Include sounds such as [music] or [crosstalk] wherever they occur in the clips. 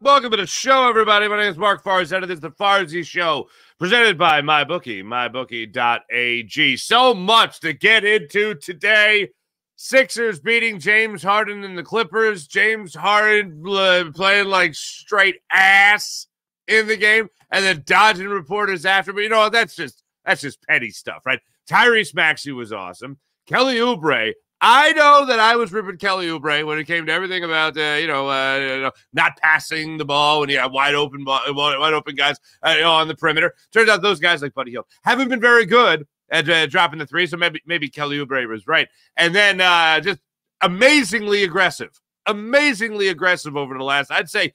Welcome to the show, everybody. My name is Mark Farzetta. This is the Farzy Show, presented by MyBookie, MyBookie.ag. So much to get into today. Sixers beating James Harden and the Clippers. James Harden uh, playing like straight ass in the game, and then dodging reporters after. But you know that's just that's just petty stuff, right? Tyrese Maxey was awesome. Kelly Oubre I know that I was ripping Kelly Oubre when it came to everything about uh, you, know, uh, not passing the ball when you have wide open ball, wide open guys uh, you know, on the perimeter. Turns out those guys like Buddy Hield haven't been very good at uh, dropping the three. So maybe maybe Kelly Oubre was right. And then uh, just amazingly aggressive, amazingly aggressive over the last I'd say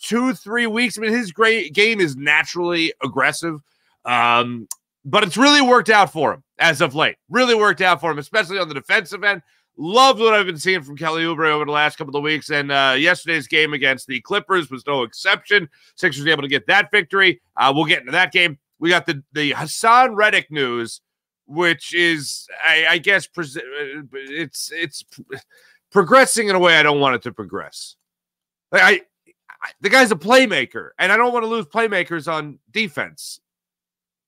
two three weeks. I mean his great game is naturally aggressive. Um, but it's really worked out for him as of late. Really worked out for him, especially on the defensive end. Loved what I've been seeing from Kelly Oubre over the last couple of weeks. And uh, yesterday's game against the Clippers was no exception. Sixers able to get that victory. Uh, we'll get into that game. We got the, the Haason Reddick news, which is, I, I guess, uh, it's it's progressing in a way I don't want it to progress. Like I, I, the guy's a playmaker, and I don't want to lose playmakers on defense.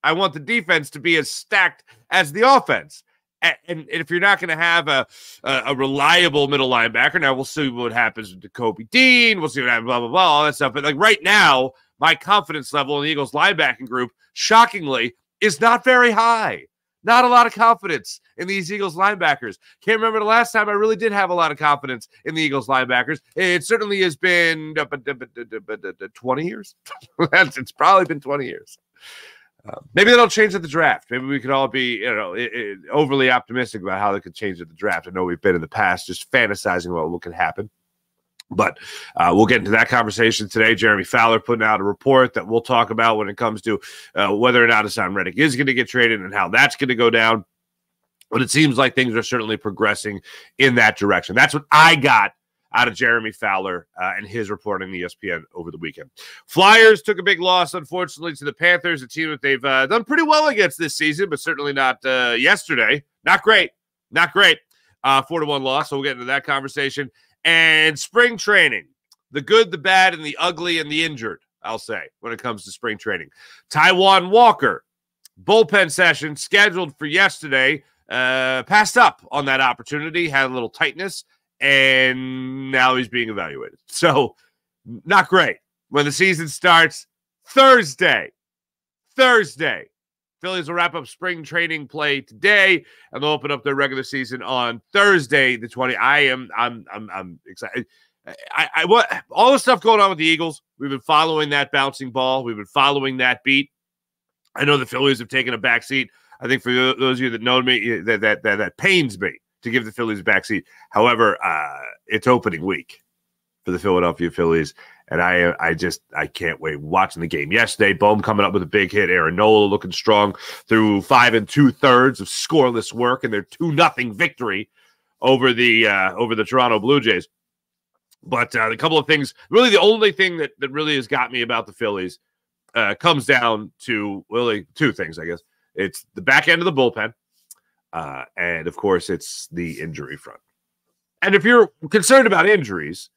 I want the defense to be as stacked as the offense. And, if you're not going to have a, a, a reliable middle linebacker, now we'll see what happens with Kobe Dean. We'll see what happens, blah blah blah, all that stuff. But like right now, my confidence level in the Eagles linebacking group, shockingly, is not very high. Not a lot of confidence in these Eagles linebackers. Can't remember the last time I really did have a lot of confidence in the Eagles linebackers. It certainly has been 20 years. it's probably been 20 years. Uh, maybe that'll change at the draft. Maybe we could all be, you know, it, it, overly optimistic about how they could change at the draft. I know we've been in the past just fantasizing about what could happen. But uh, we'll get into that conversation today. Jeremy Fowler putting out a report that we'll talk about when it comes to uh, whether or not Haason Reddick is going to get traded and how that's going to go down. But it seems like things are certainly progressing in that direction. That's what I got out of Jeremy Fowler uh, and his reporting ESPN over the weekend. Flyers took a big loss, unfortunately, to the Panthers, a team that they've uh, done pretty well against this season, but certainly not uh, yesterday. Not great. Not great. Uh, four to one loss. So we'll get into that conversation. And spring training the good, the bad, and the ugly and the injured, I'll say, when it comes to spring training. Taijuan Walker, bullpen session scheduled for yesterday. Uh, passed up on that opportunity, had a little tightness and now he's being evaluated. So, not great. When the season starts Thursday, Thursday, Phillies will wrap up spring training play today, and they'll open up their regular season on Thursday, the 20th. I am, I'm, I'm, I'm excited. I, I, what all the stuff going on with the Eagles. We've been following that bouncing ball. We've been following that beat. I know the Phillies have taken a back seat. I think for those of you that know me, that that that, that pains me to give the Phillies a backseat. However, uh, it's opening week for the Philadelphia Phillies, and I I just I can't wait watching the game. Yesterday, Bohm coming up with a big hit. Aaron Nola looking strong through five and two thirds of scoreless work and their two nothing victory over the uh, over the Toronto Blue Jays. But uh, a couple of things, really, the only thing that that really has got me about the Phillies uh, comes down to really two things, I guess. It's the back end of the bullpen uh, and of course, it's the injury front. And if you're concerned about injuries,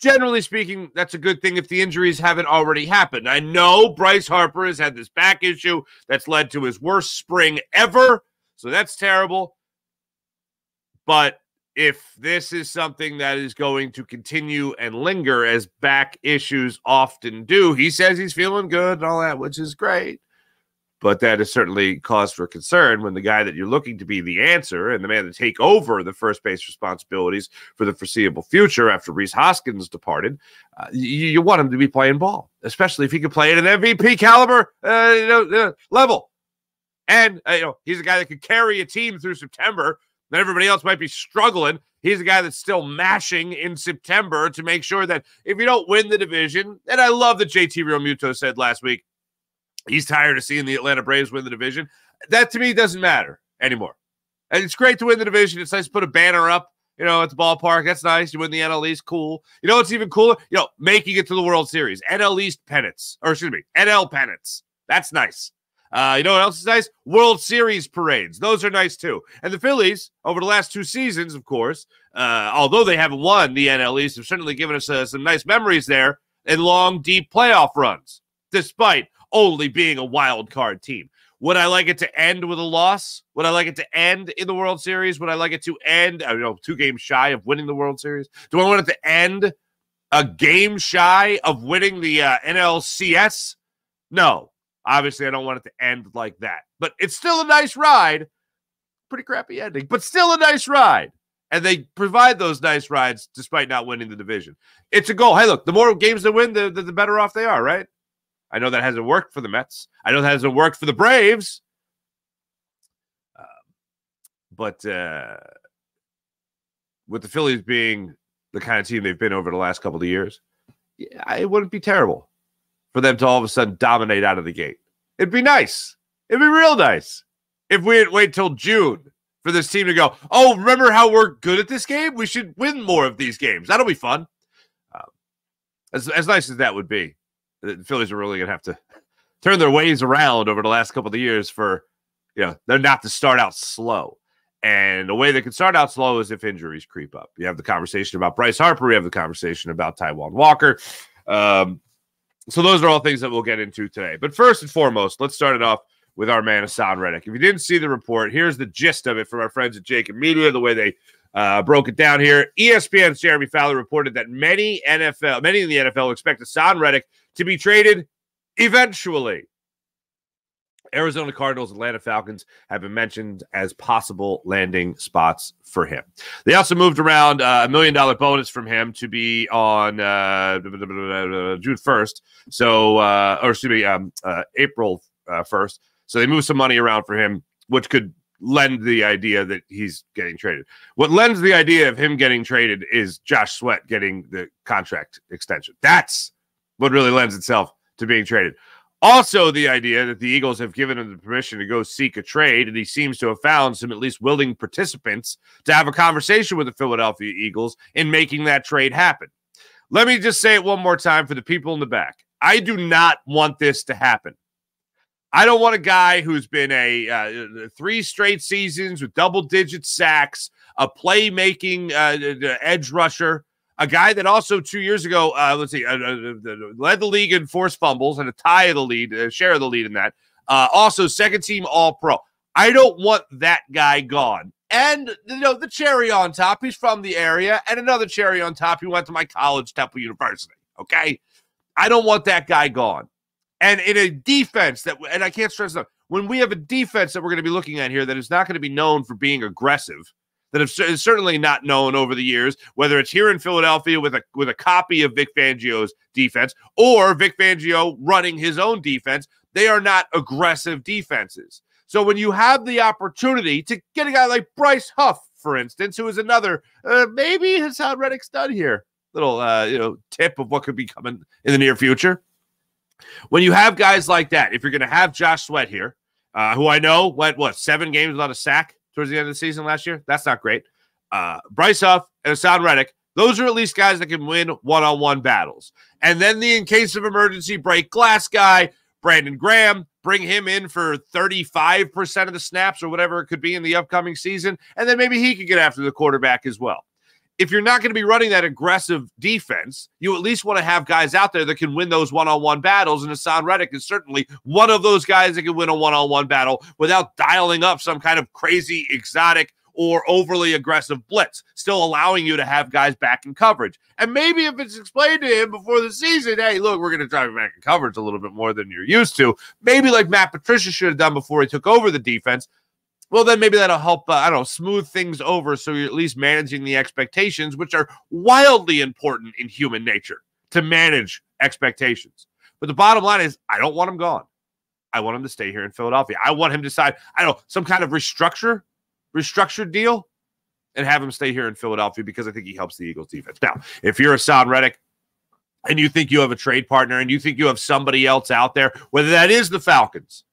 generally speaking, that's a good thing if the injuries haven't already happened. I know Bryce Harper has had this back issue that's led to his worst spring ever. So that's terrible. But if this is something that is going to continue and linger as back issues often do, he says he's feeling good and all that, which is great. But that is certainly cause for concern when the guy that you're looking to be the answer and the man to take over the first base responsibilities for the foreseeable future after Rhys Hoskins departed, uh, you, you, want him to be playing ball, especially if he can play at an MVP caliber uh, you know, uh, level. And uh, you know he's a guy that could carry a team through September. Then everybody else might be struggling. He's a guy that's still mashing in September to make sure that if you don't win the division, and I love that JT Realmuto said last week, He's tired of seeing the Atlanta Braves win the division. That to me doesn't matter anymore. And it's great to win the division. It's nice to put a banner up, you know, at the ballpark. That's nice. You win the NL East, cool. You know what's even cooler? You know, making it to the World Series, NL East pennants, or excuse me, NL pennants. That's nice. Uh, you know what else is nice? World Series parades. Those are nice too. And the Phillies, over the last two seasons, of course, uh, although they haven't won the NL East, have certainly given us uh, some nice memories there and long, deep playoff runs, despite only being a wild card team. Would I like it to end with a loss? Would I like it to end in the World Series? Would I like it to end, I don't know, two games shy of winning the World Series? Do I want it to end a game shy of winning the uh, NLCS? No. Obviously, I don't want it to end like that. But it's still a nice ride. Pretty crappy ending, but still a nice ride. And they provide those nice rides despite not winning the division. It's a goal. Hey, look, the more games they win, the, the, the better off they are, right? I know that hasn't worked for the Mets. I know that hasn't worked for the Braves. Uh, but uh, with the Phillies being the kind of team they've been over the last couple of years, it wouldn't be terrible for them to all of a sudden dominate out of the gate. It'd be nice. It'd be real nice if we didn't wait till June for this team to go, oh, remember how we're good at this game? We should win more of these games. That'll be fun. Uh, as, as nice as that would be, the Phillies are really going to have to turn their ways around over the last couple of years for, you know, they're not to start out slow. And the way they can start out slow is if injuries creep up. You have the conversation about Bryce Harper. We have the conversation about Taijuan Walker. Um, so those are all things that we'll get into today. But first and foremost, let's start it off with our man Haason Reddick. If you didn't see the report, here's the gist of it from our friends at JAKIB Media, the way they uh, broke it down here. ESPN's Jeremy Fowler reported that many NFL, many in the NFL expect Haason Reddick to be traded eventually. Arizona Cardinals, Atlanta Falcons have been mentioned as possible landing spots for him. They also moved around uh, a million dollar bonus from him to be on uh, June 1st. So, uh, or excuse me, um, uh, April 1st. Uh, so they moved some money around for him, which could lend the idea that he's getting traded. What lends the idea of him getting traded is Josh Sweat getting the contract extension. That's what really lends itself to being traded. Also, the idea that the Eagles have given him the permission to go seek a trade, and he seems to have found some at least willing participants to have a conversation with the Philadelphia Eagles in making that trade happen. Let me just say it one more time for the people in the back. I do not want this to happen. I don't want a guy who's been a uh, three straight seasons with double digit sacks, a playmaking uh, edge rusher, a guy that also two years ago, uh, let's see, uh, uh, led the league in forced fumbles and a tie of the lead, a share of the lead in that. Uh, also, second team All Pro. I don't want that guy gone. And you know, the cherry on top, he's from the area, and another cherry on top, he went to my college, Temple University. Okay, I don't want that guy gone. And in a defense that, and I can't stress enough, when we have a defense that we're going to be looking at here that is not going to be known for being aggressive, that have is certainly not known over the years, whether it's here in Philadelphia with a with a copy of Vic Fangio's defense or Vic Fangio running his own defense. They are not aggressive defenses. So when you have the opportunity to get a guy like Bryce Huff, for instance, who is another uh, maybe Haason Reddick's done here. Little uh, you know tip of what could be coming in the near future. When you have guys like that, if you're going to have Josh Sweat here, uh, who I know went what seven games without a sack towards the end of the season last year. That's not great. Uh, Bryce Huff and Haason Reddick, those are at least guys that can win one on one battles. And then the in case of emergency break glass guy, Brandon Graham, bring him in for 35% of the snaps or whatever it could be in the upcoming season. And then maybe he could get after the quarterback as well if you're not going to be running that aggressive defense, you at least want to have guys out there that can win those one-on-one battles. And Haason Reddick is certainly one of those guys that can win a one-on-one battle without dialing up some kind of crazy, exotic, or overly aggressive blitz, still allowing you to have guys back in coverage. And maybe if it's explained to him before the season, hey, look, we're going to drive back in coverage a little bit more than you're used to. Maybe like Matt Patricia should have done before he took over the defense well, then maybe that'll help, uh, I don't know, smooth things over so you're at least managing the expectations, which are wildly important in human nature to manage expectations. But the bottom line is, I don't want him gone. I want him to stay here in Philadelphia. I want him to decide, I don't know, some kind of restructure, restructured deal, and have him stay here in Philadelphia because I think he helps the Eagles defense. Now, if you're Haason Reddick and you think you have a trade partner and you think you have somebody else out there, whether that is the Falcons,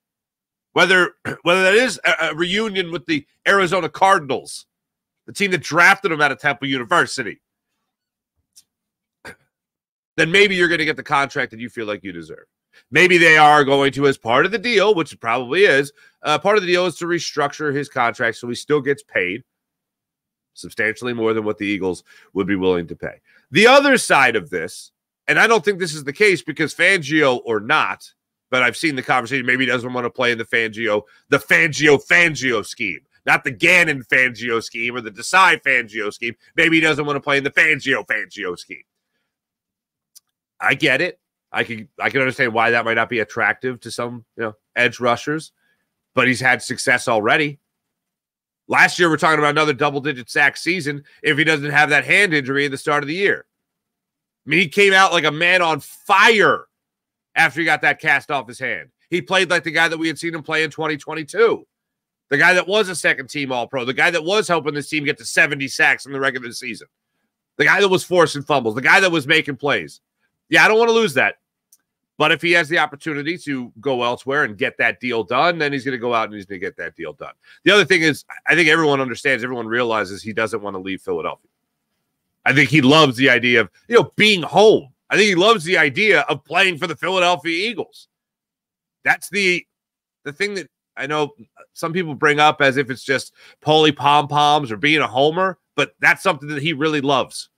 whether [clears throat] whether that is a, reunion with the Arizona Cardinals, the team that drafted him out of Temple University, [clears throat] then maybe you're going to get the contract that you feel like you deserve. Maybe they are going to, as part of the deal, which probably is, uh, part of the deal is to restructure his contract so he still gets paid substantially more than what the Eagles would be willing to pay. The other side of this, and I don't think this is the case because Fangio or not, but I've seen the conversation. Maybe he doesn't want to play in the Fangio, the Fangio Fangio scheme, not the Gannon Fangio scheme or the Desai Fangio scheme. Maybe he doesn't want to play in the Fangio Fangio scheme. I get it. I can I can understand why that might not be attractive to some you know edge rushers, but he's had success already. Last year, we're talking about another double digit sack season if he doesn't have that hand injury at the start of the year. I mean, he came out like a man on fire after he got that cast off his hand. He played like the guy that we had seen him play in 2022, the guy that was a second team All Pro, the guy that was helping this team get to 70 sacks in the regular season, the guy that was forcing fumbles, the guy that was making plays. Yeah, I don't want to lose that. But if he has the opportunity to go elsewhere and get that deal done, then he's going to go out and he's going to get that deal done. The other thing is, I think everyone understands, everyone realizes he doesn't want to leave Philadelphia. I think he loves the idea of, you know, being home. I think he loves the idea of playing for the Philadelphia Eagles. That's the the thing that I know some people bring up as if it's just poly pom poms or being a homer, but that's something that he really loves.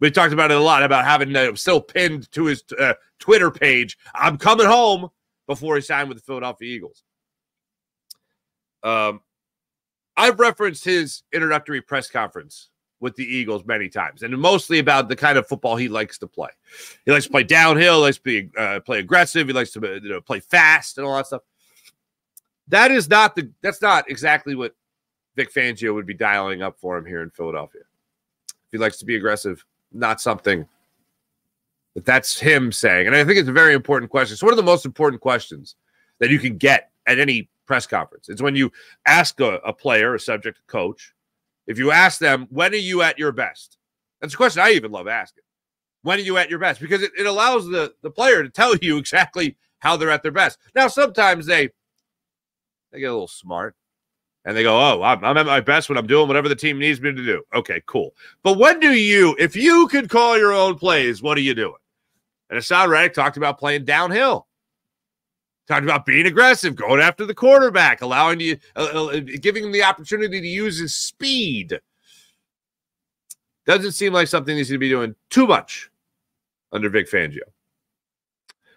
We talked about it a lot about having uh, still pinned to his uh, Twitter page. I'm coming home before he signed with the Philadelphia Eagles. Um, I've referenced his introductory press conference with the Eagles many times, and mostly about the kind of football he likes to play. He likes to play downhill, likes to be uh, play aggressive, he likes to you know, play fast and all that stuff. That is not the that's not exactly what Vic Fangio would be dialing up for him here in Philadelphia. If he likes to be aggressive, not something that that's him saying. And I think it's a very important question. It's one of the most important questions that you can get at any press conference. It's when you ask a, a player, a subject, a coach, if you ask them, when are you at your best? That's a question I even love asking. When are you at your best? Because it, it allows the, the player to tell you [laughs] exactly how they're at their best. Now, sometimes they they get a little smart and they go, "Oh, I'm, I'm, at my best when I'm doing whatever the team needs me to do." Okay, cool. But when do you, if you could call your own plays, what are you doing? And Haason Reddick talked about playing downhill, talked about being aggressive, going after the quarterback, allowing you, uh, uh, giving him the opportunity to use his speed. Doesn't seem like something he's going to be doing too much under Vic Fangio.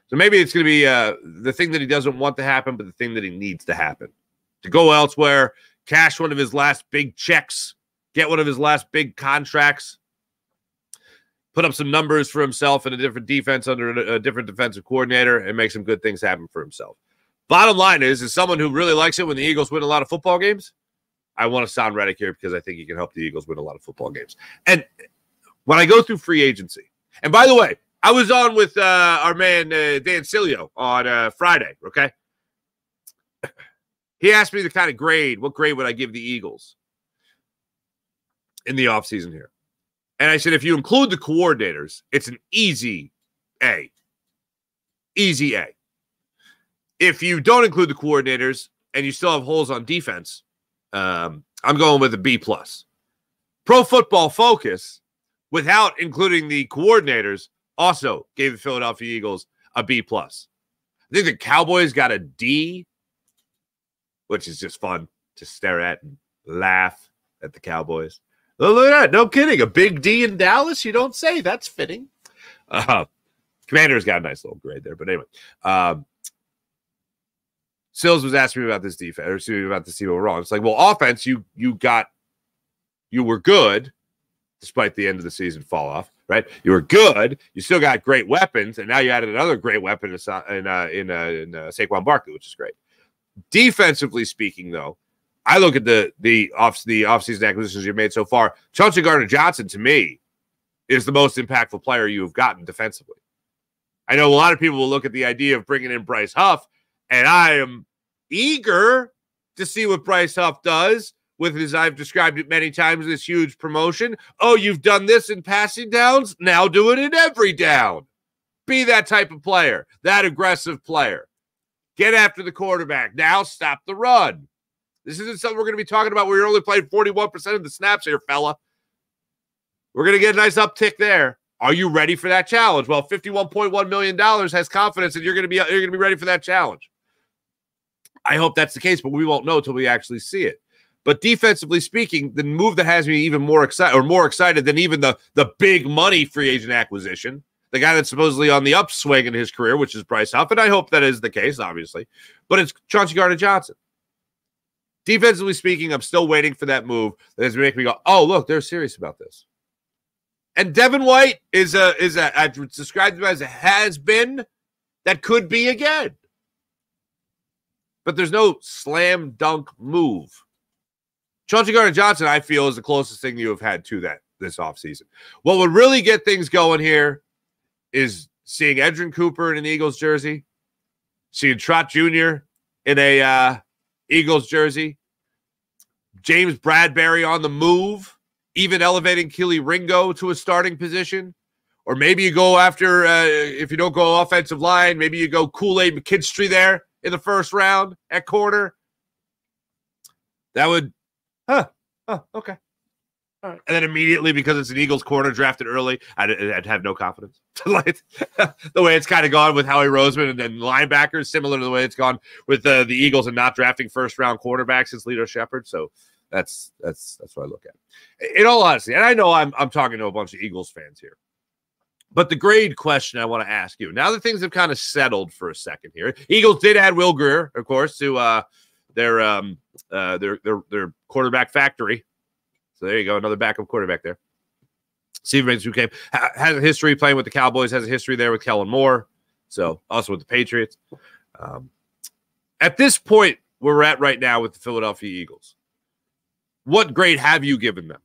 So maybe it's going to be uh, the thing that he doesn't want to happen, but the thing that he needs to happen to go elsewhere, cash one of his last big checks, get one of his last big contracts, put up some numbers for himself in a different defense under a, different defensive coordinator, and make some good things happen for himself. Bottom line is, is someone who really likes it when the Eagles win a lot of football games. I want to sound Reddick here because I think he can help the Eagles win a lot of football games. And when I go through free agency, and by the way, I was on with uh, our man uh, Dan Sileo on uh, Friday. Okay, he asked me the kind of grade, what grade would I give the Eagles in the offseason here? And I said, if you include the coordinators, it's an easy A. Easy A. If you don't include the coordinators and you still have holes on defense, um, I'm going with a B plus. Pro Football Focus, without including the coordinators, also gave the Philadelphia Eagles a B plus. I think the Cowboys got a D which is just fun to stare at and laugh at the Cowboys. Oh, look at that. No kidding. A big D in Dallas? You don't say. That's fitting. Uh, Commander's got a nice little grade there. But anyway, um, Sills was asking me about this defense or excuse me, about this team overall. It's like, well, offense, you you got you were good despite the end of the season fall off, right? You were good. You still got great weapons, and now you added another great weapon in in uh, in, uh, in uh, Saquon Barkley, which is great. Defensively speaking, though, I look at the the off the offseason acquisitions you've made so far. Chauncey Gardner Johnson to me is the most impactful player you have gotten defensively. I know a lot of people will look at the idea of bringing in Bryce Huff, and I am eager to see what Bryce Huff does with his, I've described it many times, this huge promotion. Oh, you've done this in passing downs. Now do it in every down. Be that type of player, that aggressive player. Get after the quarterback. Now stop the run. This isn't something we're going to be talking about where you're only playing 41% of the snaps here, fella. We're going to get a nice uptick there. Are you ready for that challenge? Well, $51.1 million has confidence that you're going to be you're going to be ready for that challenge. I hope that's the case, but we won't know until we actually see it. But defensively speaking, the move that has me even more excited or more excited than even the the big money free agent acquisition, the guy that's supposedly on the upswing in his career, which is Bryce Huff, and I hope that is the case, obviously. But it's Chauncey Gardner Johnson. Defensively speaking, I'm still waiting for that move that is making me go, oh, look, they're serious about this. And Devin White is a is a I've described him as a has been that could be again. But there's no slam dunk move. Chauncey Gardner Johnson, I feel, is the closest thing you have had to that this offseason. What would really get things going here is seeing Edgerrin Cooper in an Eagles jersey, seeing Trot Jr. in a uh, Eagles jersey, James Bradberry on the move even elevating Kelee Ringo to a starting position. Or maybe you go after, uh, if you don't go offensive line, maybe you go Kool Aid McKinstry there in the first round at corner. That would, huh, okay. Right. And then immediately, because it's an Eagles corner drafted early, I'd, I'd have no confidence. [laughs] like the way it's kind of gone with Howie Roseman and then linebackers, similar to the way it's gone with uh, the Eagles and not drafting first round quarterbacks since Lito Sheppard. So that's that's that's what I look at. In all honesty, and I know I'm I'm talking to a bunch of Eagles fans here. But the grade question I want to ask you now that things have kind of settled for a second here. Eagles did add Will Grier, of course, to uh, their um, uh, their their their quarterback factory. There you go, another backup quarterback there. Steve Riggs, who came has a history playing with the Cowboys, has a history there with Kellen Moore. So also with the Patriots. Um, at this point, where we're at right now with the Philadelphia Eagles, what grade have you given them?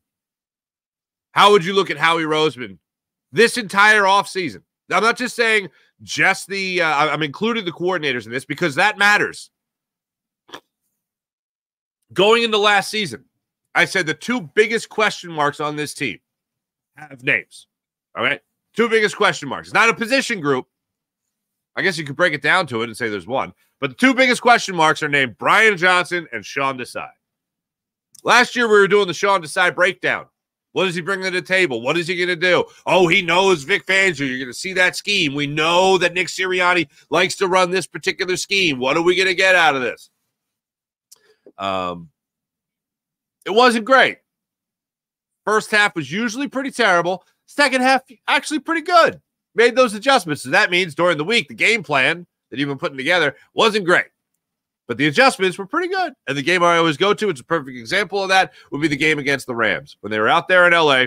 How would you look at Howie Roseman this entire offseason? I'm not just saying just the, uh, I'm including the coordinators in this because that matters. Going into last season, I said the two biggest question marks on this team have names. All right. Two biggest question marks. It's not a position group. I guess you could break it down to it and say there's one. But the two biggest question marks are named Brian Johnson and Sean Desai. Last year, we were doing the Sean Desai breakdown. What does he bring to the table? What is he going to do? Oh, he knows Vic Fangio. You're going to see that scheme. We know that Nick Sirianni likes to run this particular scheme. What are we going to get out of this? Um, it wasn't great. First half was usually pretty terrible. Second half, actually pretty good. Made those adjustments. So that means during the week, the game plan that you've been putting together wasn't great. But the adjustments were pretty good. And the game I always go to, it's a perfect example of that, would be the game against the Rams. When they were out there in LA,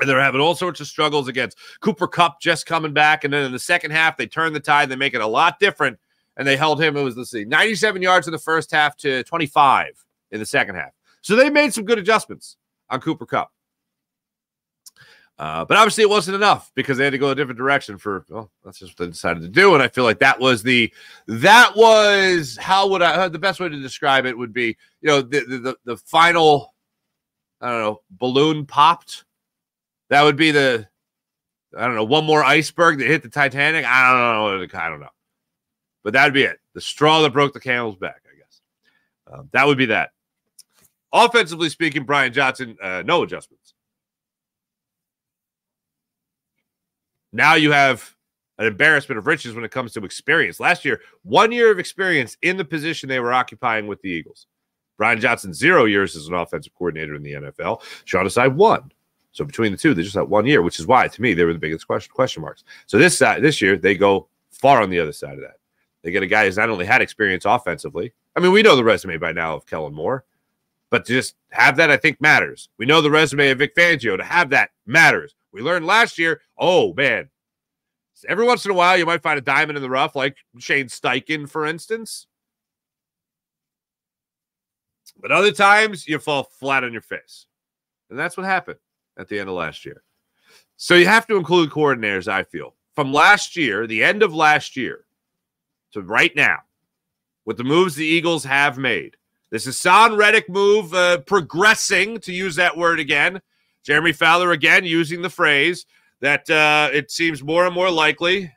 and they're having all sorts of struggles against Cooper Kupp just coming back. And then in the second half, they turn the tide, they make it a lot different. And they held him, it was, let's see, 97 yards in the first half to 25 in the second half. So they made some good adjustments on Cooper Kupp. Uh, but obviously, it wasn't enough because they had to go a different direction for. Well, that's just what they decided to do, and I feel like that was the that was how would I the best way to describe it would be you know the the the final I don't know balloon popped. That would be the I don't know one more iceberg that hit the Titanic. I don't know. I don't know, but that would be it. The straw that broke the camel's back. I guess um, that would be that. Offensively speaking, Brian Johnson, uh, no adjustments. Now you have an embarrassment of riches when it comes to experience. Last year, one year of experience in the position they were occupying with the Eagles. Brian Johnson, zero years as an offensive coordinator in the NFL. Sean Desai, one. So between the two, they just had one year, which is why, to me, they were the biggest question, question marks. So this side, this year, they go far on the other side of that. They get a guy who's not only had experience offensively. I mean, we know the resume by now of Kellen Moore, but to just have that, I think, matters. We know the resume of Vic Fangio. To have that matters. We learned last year, oh man, every once in a while you might find a diamond in the rough, like Shane Steichen, for instance. But other times you fall flat on your face. And that's what happened at the end of last year. So you have to include coordinators, I feel. From last year, the end of last year, to right now, with the moves the Eagles have made. This Haason Reddick move uh, progressing, to use that word again, Jeremy Fowler again using the phrase that uh, it seems more and more likely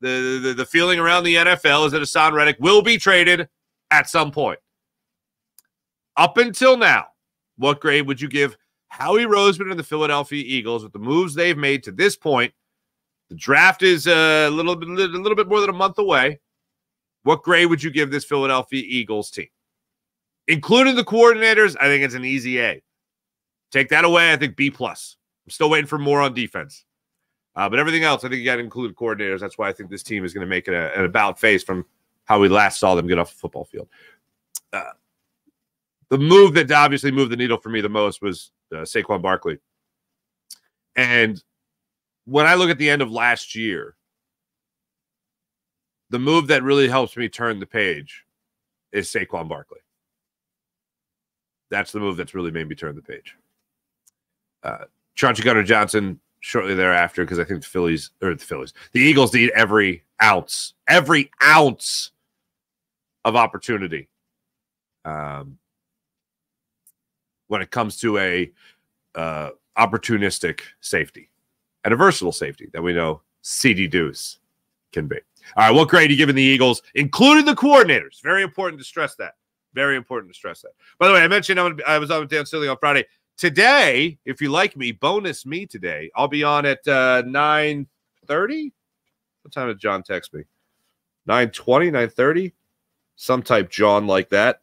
the, the, the feeling around the NFL is that Haason Reddick will be traded at some point. Up until now, what grade would you give Howie Roseman and the Philadelphia Eagles, with the moves they've made to this point, the draft is a little bit, a little bit more than a month away. What grade would you give this Philadelphia Eagles team? Including the coordinators, I think it's an easy A. Take that away, I think B plus. I'm still waiting for more on defense. Uh, but everything else, I think you got to include coordinators. That's why I think this team is going to make it a, an about face from how we last saw them get off the football field. Uh, the move that obviously moved the needle for me the most was uh, Saquon Barkley. And when I look at the end of last year, the move that really helps me turn the page is Saquon Barkley. That's the move that's really made me turn the page. Uh, Chauncey Gardner Johnson shortly thereafter because I think the Phillies or the Phillies, the Eagles need every ounce, every ounce of opportunity. Um, when it comes to a uh, opportunistic safety and a versatile safety that we know CD Deuce can be. All right, what grade are you giving the Eagles, including the coordinators? Very important to stress that. Very important to stress that. By the way, I mentioned I was on with Dan Silly on Friday. Today, if you like me, bonus me today. I'll be on at uh, 9 30. What time did John text me? 9 20, 9 30? Some type John like that.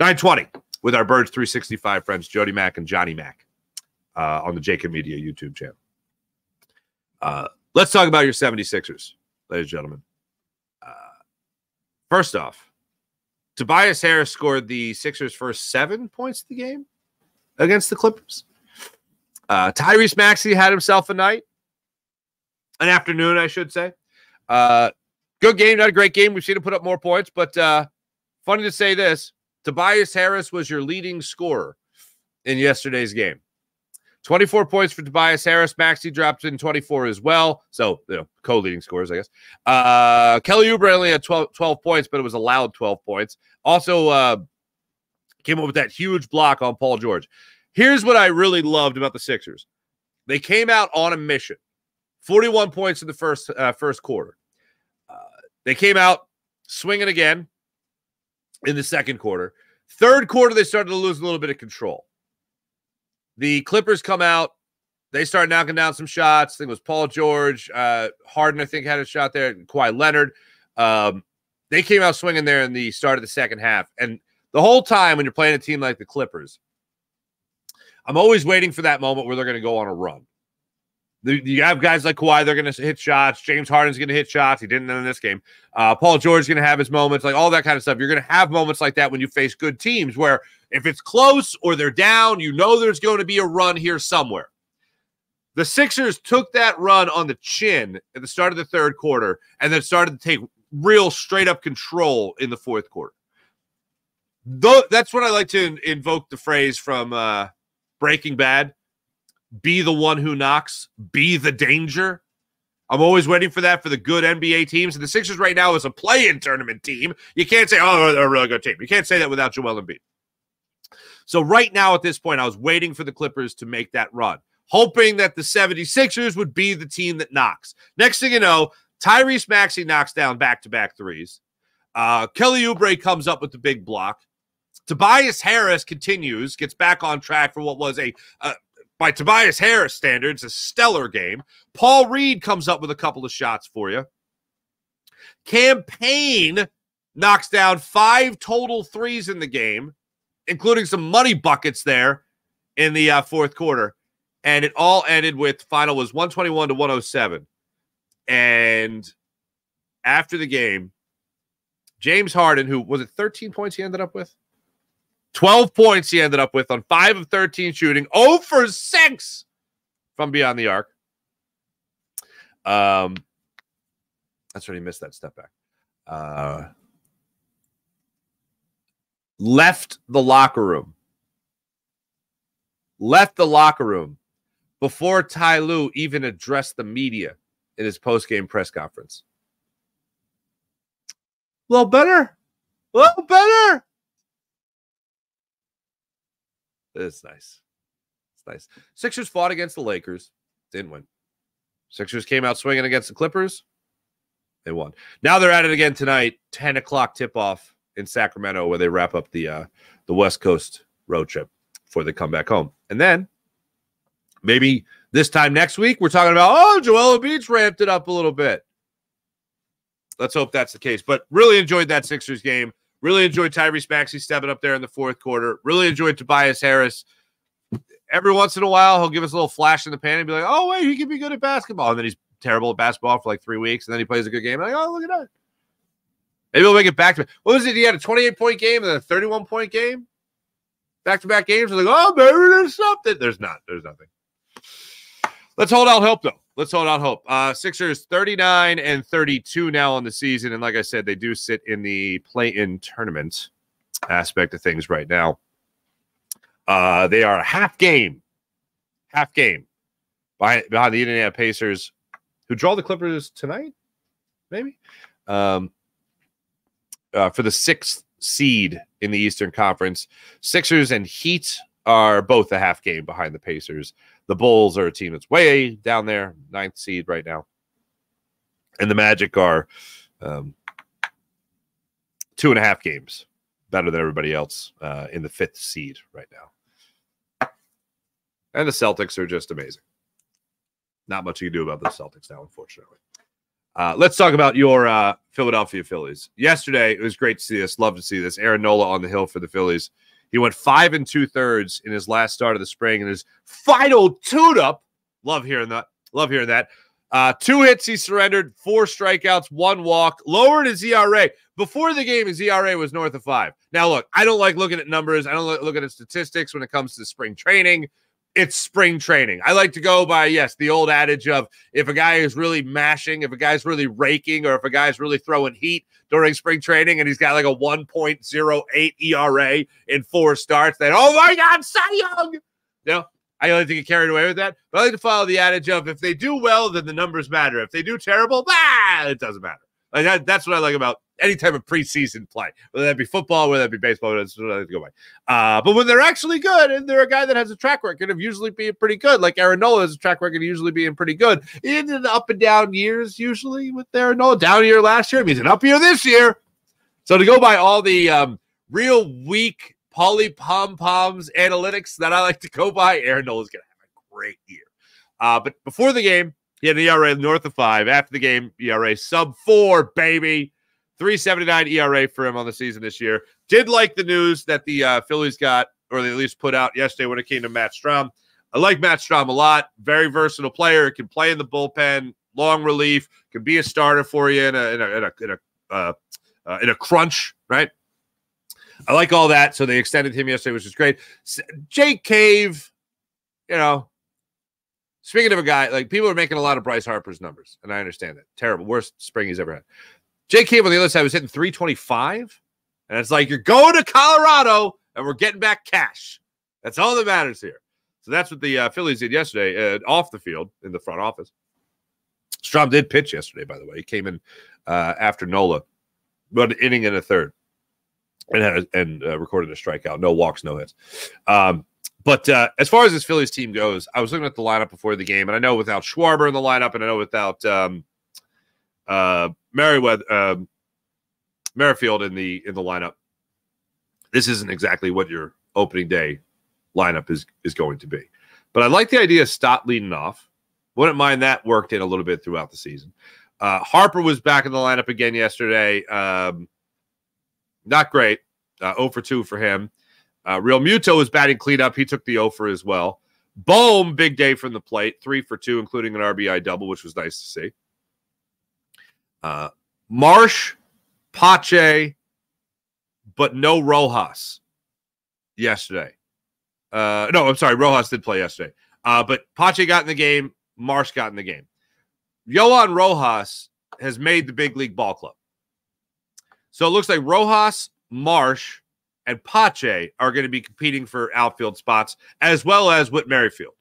920 with our Birds 365 friends, Jody Mack and Johnny Mack, uh, on the JAKIB Media YouTube channel. Uh, let's talk about your 76ers, ladies and gentlemen. Uh, first off, Tobias Harris scored the Sixers' first seven points of the game against the Clippers. Uh, Tyrese Maxey had himself a night, an afternoon, I should say. Uh, good game, not a great game. We've seen him put up more points, but uh, funny to say this Tobias Harris was your leading scorer in yesterday's game. 24 points for Tobias Harris. Maxey dropped in 24 as well. So, you know, co leading scores, I guess. Uh, Kelly Oubre only had 12, 12, points, but it was allowed 12 points. Also, uh, came up with that huge block on Paul George. Here's what I really loved about the Sixers they came out on a mission 41 points in the first, uh, first quarter. Uh, they came out swinging again in the second quarter. Third quarter, they started to lose a little bit of control. The Clippers come out. They start knocking down some shots. I think it was Paul George. Uh, Harden, I think, had a shot there. And Kawhi Leonard. Um, they came out swinging there in the start of the second half. And the whole time when you're playing a team like the Clippers, I'm always waiting for that moment where they're going to go on a run. You have guys like Kawhi, they're going to hit shots. James Harden's going to hit shots. He didn't in this game. Uh, Paul George's going to have his moments, like all that kind of stuff. You're going to have moments like that when you face good teams where if it's close or they're down, you know there's going to be a run here somewhere. The Sixers took that run on the chin at the start of the third quarter and then started to take real straight up control in the fourth quarter. Though that's what I like to invoke the phrase from uh, Breaking Bad be the one who knocks, be the danger. I'm always waiting for that for the good NBA teams. And the Sixers right now is a play-in tournament team. You can't say, oh, they're a really good team. You can't say that without Joel Embiid. So right now at this point, I was waiting for the Clippers to make that run, hoping that the 76ers would be the team that knocks. Next thing you know, Tyrese Maxey knocks down back-to-back threes. Uh, Kelly Oubre comes up with the big block. Tobias Harris continues, gets back on track for what was a, a by Tobias Harris standards, a stellar game. Paul Reed comes up with a couple of shots for you. Cam Payne knocks down five total threes in the game, including some money buckets there in the uh, fourth quarter. And it all ended with final was 121 to 107. And after the game, James Harden, who was it 13 points he ended up with? 12 points he ended up with on 5 of 13 shooting, 0 for 6 from beyond the arc. Um, that's right, he missed that step back. Uh, left the locker room. Left the locker room before Ty Lue even addressed the media in his post-game press conference. A little better. A little better. It's nice. It's nice. Sixers fought against the Lakers, didn't win. Sixers came out swinging against the Clippers. They won. Now they're at it again tonight, 10 o'clock tip off in Sacramento, where they wrap up the uh, the West Coast road trip before they come back home. And then Maybe this time next week, we're talking about, oh, Joel Embiid's ramped it up a little bit. Let's hope that's the case. But really enjoyed that Sixers game. Really enjoyed Tyrese Maxey stepping up there in the fourth quarter. Really enjoyed Tobias Harris. Every once in a while, he'll give us a little flash in the pan and be like, oh, wait, he can be good at basketball. And then he's terrible at basketball for like three weeks. And then he plays a good game. Like, oh, look at that. Maybe we'll make it back to what was it? He had a 28 point game and a 31 point game. Back to back games. We're like, oh, maybe there's something. There's not. There's nothing. Let's hold out hope, though. Let's hold out hope. Uh, Sixers 39 and 32 now on the season. And like I said, they do sit in the play in tournament aspect of things right now. Uh, they are a half game, half game behind, behind the Indiana Pacers, who draw the Clippers tonight, maybe, um, uh, for the sixth seed in the Eastern Conference. Sixers and Heat are both a half game behind the Pacers. The Bulls are a team that's way down there, ninth seed right now. And the Magic are um, two and a half games better than everybody else uh, in the fifth seed right now. And the Celtics are just amazing. Not much you can do about the Celtics now, unfortunately. Uh, let's talk about your uh, Philadelphia Phillies. Yesterday, it was great to see this. Love to see this. Aaron Nola on the hill for the Phillies. He went five and two thirds in his last start of the spring and his final tune up. Love hearing that. Love hearing that. Uh, two hits he surrendered, four strikeouts, one walk, lowered his ERA. Before the game, his ERA was north of five. Now, look, I don't like looking at numbers. I don't like looking at statistics when it comes to spring training it's spring training. I like to go by, yes, the old adage of if a guy is really mashing, if a guy's really raking, or if a guy's really throwing heat during spring training and he's got like a 1.08 ERA in four starts, then, oh my God, Cy Young. You know, I like to get carried away with that. But I like to follow the adage of if they do well, then the numbers matter. If they do terrible, bah, it doesn't matter. Like that, that's what I like about any type of preseason play, whether that be football, whether that be baseball, that's I like go by. Uh, but when they're actually good, and they're a guy that has a track record of usually being pretty good, like Aaron Nola has a track record of usually being pretty good in the up and down years, usually with Aaron Nola. Down year last year means an up year this year. So to go by all the um, real weak poly pom poms analytics that I like to go by, Aaron Nola's going to have a great year. Uh, but before the game, he had an ERA north of five. After the game, ERA sub four, baby. 379 ERA for him on the season this year. Did like the news that the uh, Phillies got, or they at least put out yesterday when it came to Matt Strahm. I like Matt Strahm a lot. Very versatile player. Can play in the bullpen, long relief, can be a starter for you in a in a in a, in a, uh, uh, in a crunch, right? I like all that. So they extended him yesterday, which is great. Jake Cave, you know, speaking of a guy, like people are making a lot of Bryce Harper's numbers, and I understand that. Terrible, worst spring he's ever had. Jake Cave on the other side was hitting 325. And it's like, you're going to Colorado and we're getting back cash. That's all that matters here. So that's what the uh, Phillies did yesterday uh, off the field in the front office. Strahm did pitch yesterday, by the way. He came in uh, after Nola, but inning in a third and had a, and uh, recorded a strikeout. No walks, no hits. Um, but uh, as far as this Phillies team goes, I was looking at the lineup before the game, and I know without Schwarber in the lineup, and I know without um, uh, Merriweather, um, Merrifield in the in the lineup. This isn't exactly what your opening day lineup is is going to be, but I like the idea of Stott leading off. Wouldn't mind that worked in a little bit throughout the season. Uh, Harper was back in the lineup again yesterday. Um, not great. Uh, 0 for 2 for him. Uh, Realmuto was batting cleanup. He took the 0 for as well. Bohm, big day from the plate, 3 for 2, including an RBI double, which was nice to see. Uh, Marsh, Pache, but no Rojas yesterday. Uh, no, I'm sorry. Rojas did play yesterday. Uh, but Pache got in the game. Marsh got in the game. Johan Rojas has made the big league ball club. So it looks like Rojas, Marsh, and Pache are going to be competing for outfield spots as well as Whit Merrifield.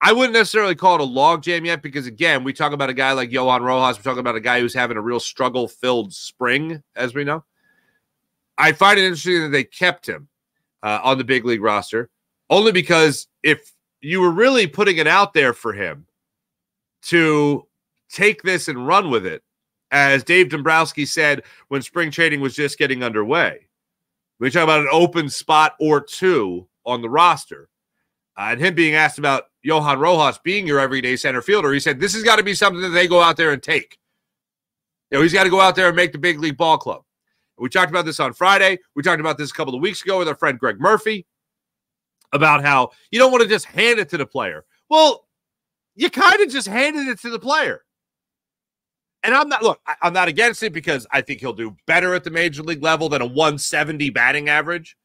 I wouldn't necessarily call it a logjam yet because, again, we talk about a guy like Johan Rojas. We're talking about a guy who's having a real struggle filled spring, as we know. I find it interesting that they kept him uh, on the big league roster only because if you were really putting it out there for him to take this and run with it, as Dave Dombrowski said when spring training was just getting underway, we talk about an open spot or two on the roster Uh, and him being asked about Johan Rojas being your everyday center fielder, he said this has got to be something that they go out there and take. You know, he's got to go out there and make the big league ball club. We talked about this on Friday. We talked about this a couple of weeks ago with our friend Greg Murphy about how you don't want to just hand it to the player. Well, you kind of just handed it to the player. And I'm not, look, I'm not against it because I think he'll do better at the major league level than a 170 batting average.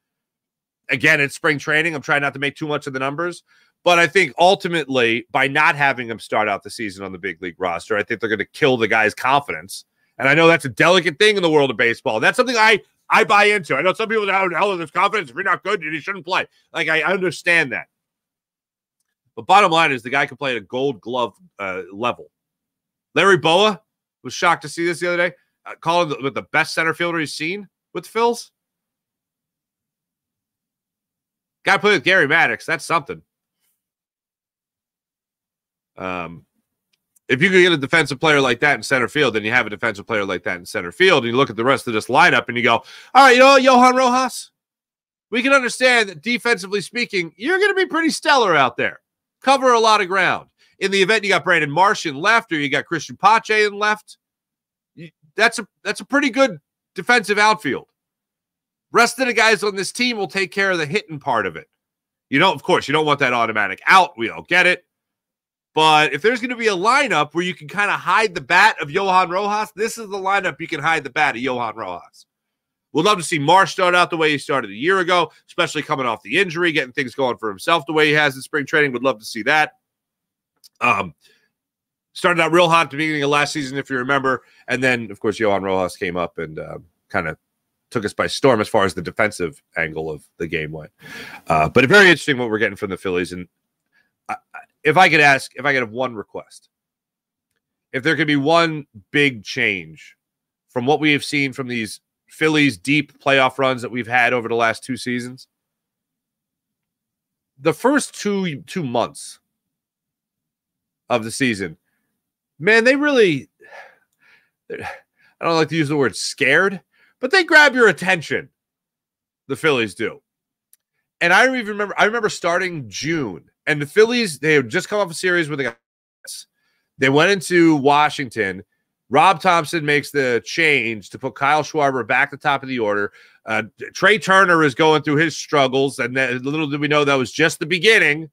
Again, it's spring training. I'm trying not to make too much of the numbers. But I think ultimately, by not having him start out the season on the big league roster, I think they're going to kill the guy's confidence. And I know that's a delicate thing in the world of baseball. That's something I I buy into. I know some people how the hell is confidence? If you're not good, you shouldn't play. Like I understand that. But bottom line is the guy can play at a gold glove uh, level. Larry Bowa was shocked to see this the other day, uh, calling the, the best center fielder he's seen with the Phils. Guy play with Gary Maddox. That's something. Um, if you could get a defensive player like that in center field, then you have a defensive player like that in center field. And you look at the rest of this lineup and you go, all right, you know, Johan Rojas, we can understand that defensively speaking, you're going to be pretty stellar out there, cover a lot of ground. In the event you got Brandon Marsh in left or you got Cristian Pache in left, that's a that's a pretty good defensive outfield. Rest of the guys on this team will take care of the hitting part of it. You know, of course, you don't want that automatic out. We all get it. But if there's going to be a lineup where you can kind of hide the bat of Johan Rojas, this is the lineup you can hide the bat of Johan Rojas. We'd love to see Marsh start out the way he started a year ago, especially coming off the injury, getting things going for himself the way he has in spring training. Would love to see that. Um, started out real hot at the beginning of last season, if you remember, and then of course Johan Rojas came up and uh, kind of took us by storm as far as the defensive angle of the game went. Uh, but very interesting what we're getting from the Phillies, and I, if I could ask, if I could have one request, if there could be one big change from what we have seen from these Phillies deep playoff runs that we've had over the last two seasons, the first two two months of the season, man, they really [sighs] I don't like to use the word scared, but they grab your attention. The Phillies do. And I even remember I remember starting June and the Phillies, they had just come off a series with the. They went into Washington. Rob Thompson makes the change to put Kyle Schwarber back at the top of the order. Uh, Trea Turner is going through his struggles, and then, little did we know that was just the beginning.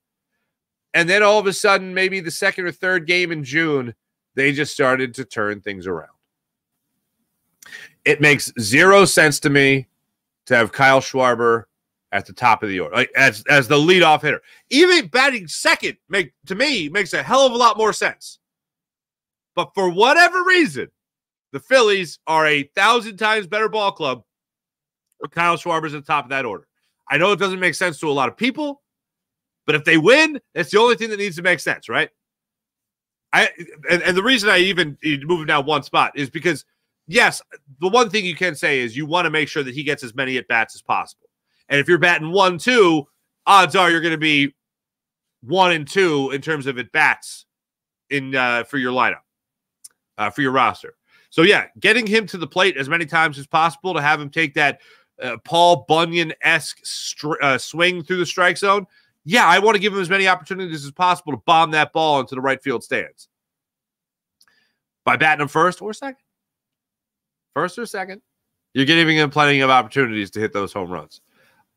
And then all of a sudden, maybe the second or third game in June, they just started to turn things around. It makes zero sense to me to have Kyle Schwarber at the top of the order, like as as the leadoff hitter. Even batting second make to me makes a hell of a lot more sense. But for whatever reason, the Phillies are a thousand times better ball club with Kyle Schwarber's at the top of that order. I know it doesn't make sense to a lot of people, but if they win, it's the only thing that needs to make sense, right? I and, and the reason I even move him down one spot is because yes, the one thing you can say is you want to make sure that he gets as many at bats as possible. And if you're batting one, two, odds are you're going to be one and two in terms of at bats in uh, for your lineup, uh, for your roster. So yeah, getting him to the plate as many times as possible to have him take that uh, Paul Bunyan esque uh, swing through the strike zone. Yeah, I want to give him as many opportunities as possible to bomb that ball into the right field stands by batting him first or second, first or second. You're giving him plenty of opportunities to hit those home runs.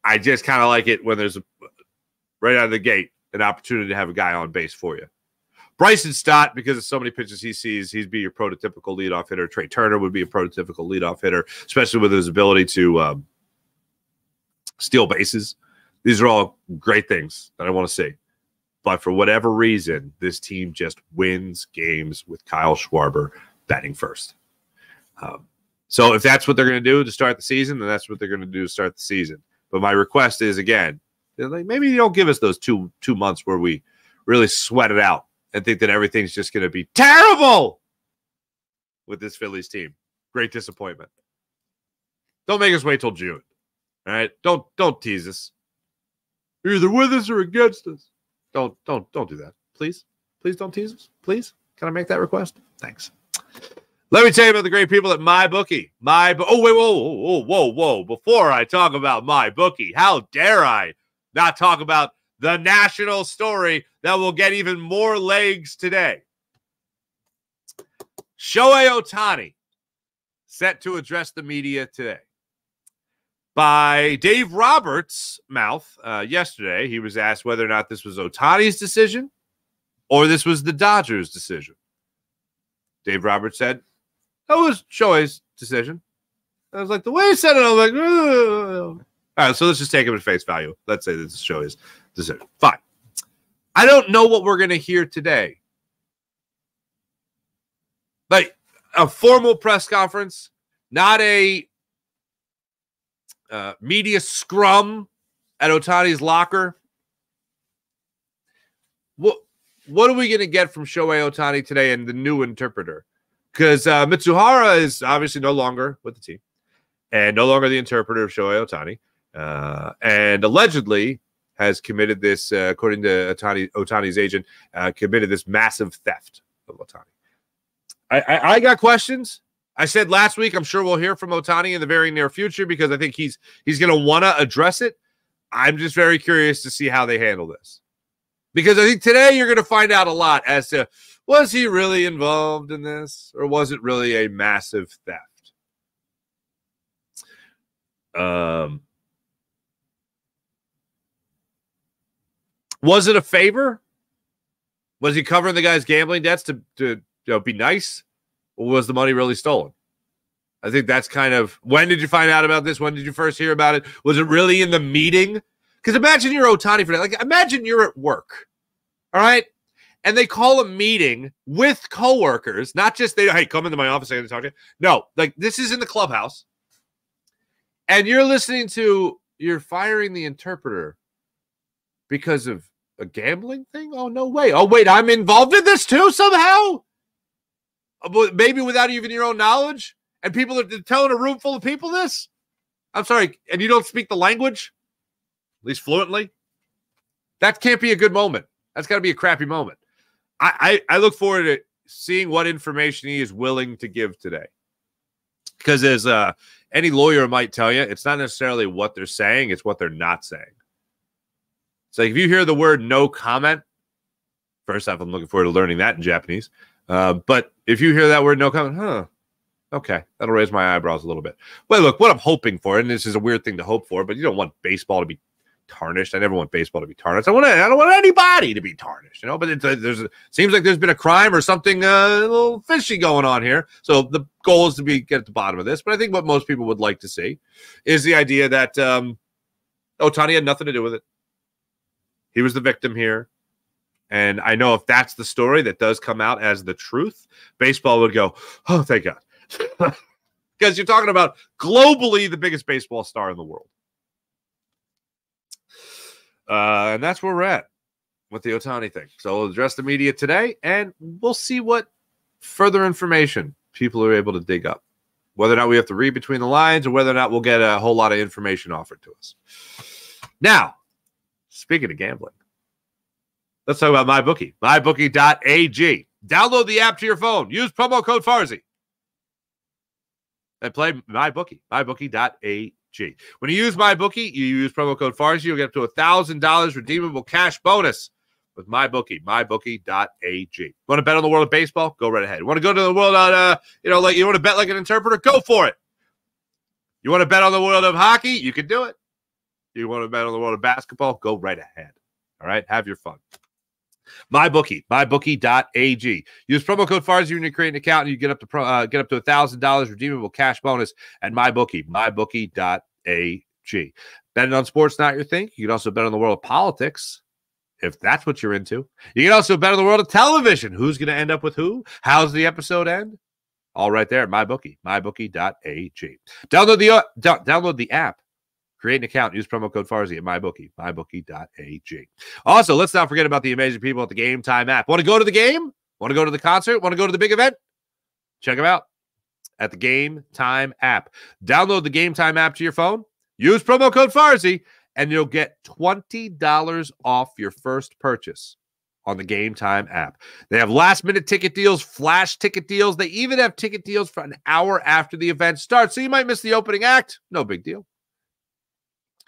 I just kind of like it when there's a, right out of the gate an opportunity to have a guy on base for you. Bryson Stott, because of so many pitches he sees, he'd be your prototypical leadoff hitter. Trea Turner would be a prototypical leadoff hitter, especially with his ability to um, steal bases. These are all great things that I want to see. But for whatever reason, this team just wins games with Kyle Schwarber batting first. Um, so if that's what they're going to do to start the season, then that's what they're going to do to start the season. But my request is again, like maybe you don't give us those two two months where we really sweat it out and think that everything's just going to be terrible with this Phillies team. Great disappointment. Don't make us wait till June. All right, don't don't tease us. You're either with us or against us. Don't don't don't do that, please. Please don't tease us. Please, can I make that request? Thanks. Let me tell you about the great people at MyBookie. My oh wait whoa whoa whoa whoa Before I talk about MyBookie, how dare I not talk about the national story that will get even more legs today. Shohei Ohtani set to address the media today. By Dave Roberts' mouth uh, yesterday, he was asked whether or not this was Ohtani's decision or this was the Dodgers' decision. Dave Roberts said, that was Shohei's decision. I was like, the way he said it, I was like, Ugh. all right, so let's just take him at face value. Let's say this is decision. Fine. I don't know what we're going to hear today. Like a formal press conference, not a uh, media scrum at Ohtani's locker. What what are we going to get from Shohei Ohtani today and the new interpreter? Because uh, Mizuhara is obviously no longer with the team and no longer the interpreter of Shohei Ohtani, uh, and allegedly has committed this, uh, according to Ohtani, Ohtani's agent, uh, committed this massive theft of Ohtani. I, I, I got questions. I said last week, I'm sure we'll hear from Ohtani in the very near future because I think he's he's going to want to address it. I'm just very curious to see how they handle this because I think today you're going to find out a lot as to was he really involved in this or was it really a massive theft? Um, was it a favor? Was he covering the guy's gambling debts to to you know, be nice? Or was the money really stolen? I think that's kind of when did you find out about this? When did you first hear about it? Was it really in the meeting? Because imagine you're Ohtani for that. Like imagine you're at work, all right, and they call a meeting with coworkers, not just they hey come into my office I got to talk to you. No, like this is in the clubhouse, and you're listening to you're firing the interpreter because of a gambling thing. Oh no way! Oh wait, I'm involved in this too somehow. Uh, maybe without even your own knowledge, and people are telling a room full of people this. I'm sorry, and you don't speak the language, at least fluently. That can't be a good moment. That's got to be a crappy moment. I, I I look forward to seeing what information he is willing to give today, because as uh, any lawyer might tell you, it's not necessarily what they're saying; it's what they're not saying. So if you hear the word "no comment," first off, I'm looking forward to learning that in Japanese. Uh, but if you hear that word "no comment," huh? Okay, that'll raise my eyebrows a little bit. Well, look, what I'm hoping for, and this is a weird thing to hope for, but you don't want baseball to be tarnished. I never want baseball to be tarnished. I want I don't want anybody to be tarnished, you know. But it's a, there's seems like there's been a crime or something uh, a little fishy going on here. So the goal is to be get at the bottom of this. But I think what most people would like to see is the idea that um, Ohtani had nothing to do with it. He was the victim here. And I know if that's the story that does come out as the truth, baseball would go, oh, thank God [laughs] because you're talking about globally the biggest baseball star in the world. Uh, and that's where we're at with the Ohtani thing. So we'll address the media today, and we'll see what further information people are able to dig up. Whether or not we have to read between the lines, or whether or not we'll get a whole lot of information offered to us. Now, speaking of gambling, let's talk about MyBookie. MyBookie.ag. Download the app to your phone. Use promo code Farzy and play MyBookie, mybookie.ag. When you use my bookie, you use promo code Farzy, you'll get up to a $1,000 redeemable cash bonus with MyBookie, mybookie.ag. Want to bet on the world of baseball? Go right ahead. Want to go to the world of, uh, you know, like you want to bet like an interpreter? Go for it. You want to bet on the world of hockey? You can do it. You want to bet on the world of basketball? Go right ahead. All right. Have your fun. MyBookie, mybookie.ag. Use promo code Farzy when you create an account and you get up to pro, uh, get up to a thousand dollars redeemable cash bonus at MyBookie, mybookie.ag. Betting on sports not your thing. You can also bet on the world of politics if that's what you're into. You can also bet on the world of television. Who's going to end up with who? How's the episode end? All right there, MyBookie, mybookie.ag. Download the uh, download the app Create an account. Use promo code Farzy at MyBookie, MyBookie.ag. Also, let's not forget about the amazing people at the Game Time app. Want to go to the game? Want to go to the concert? Want to go to the big event? Check them out at the Game Time app. Download the Game Time app to your phone. Use promo code Farzy, and you'll get $20 off your first purchase on the Game Time app. They have last minute ticket deals, flash ticket deals. They even have ticket deals for an hour after the event starts. So you might miss the opening act. No big deal.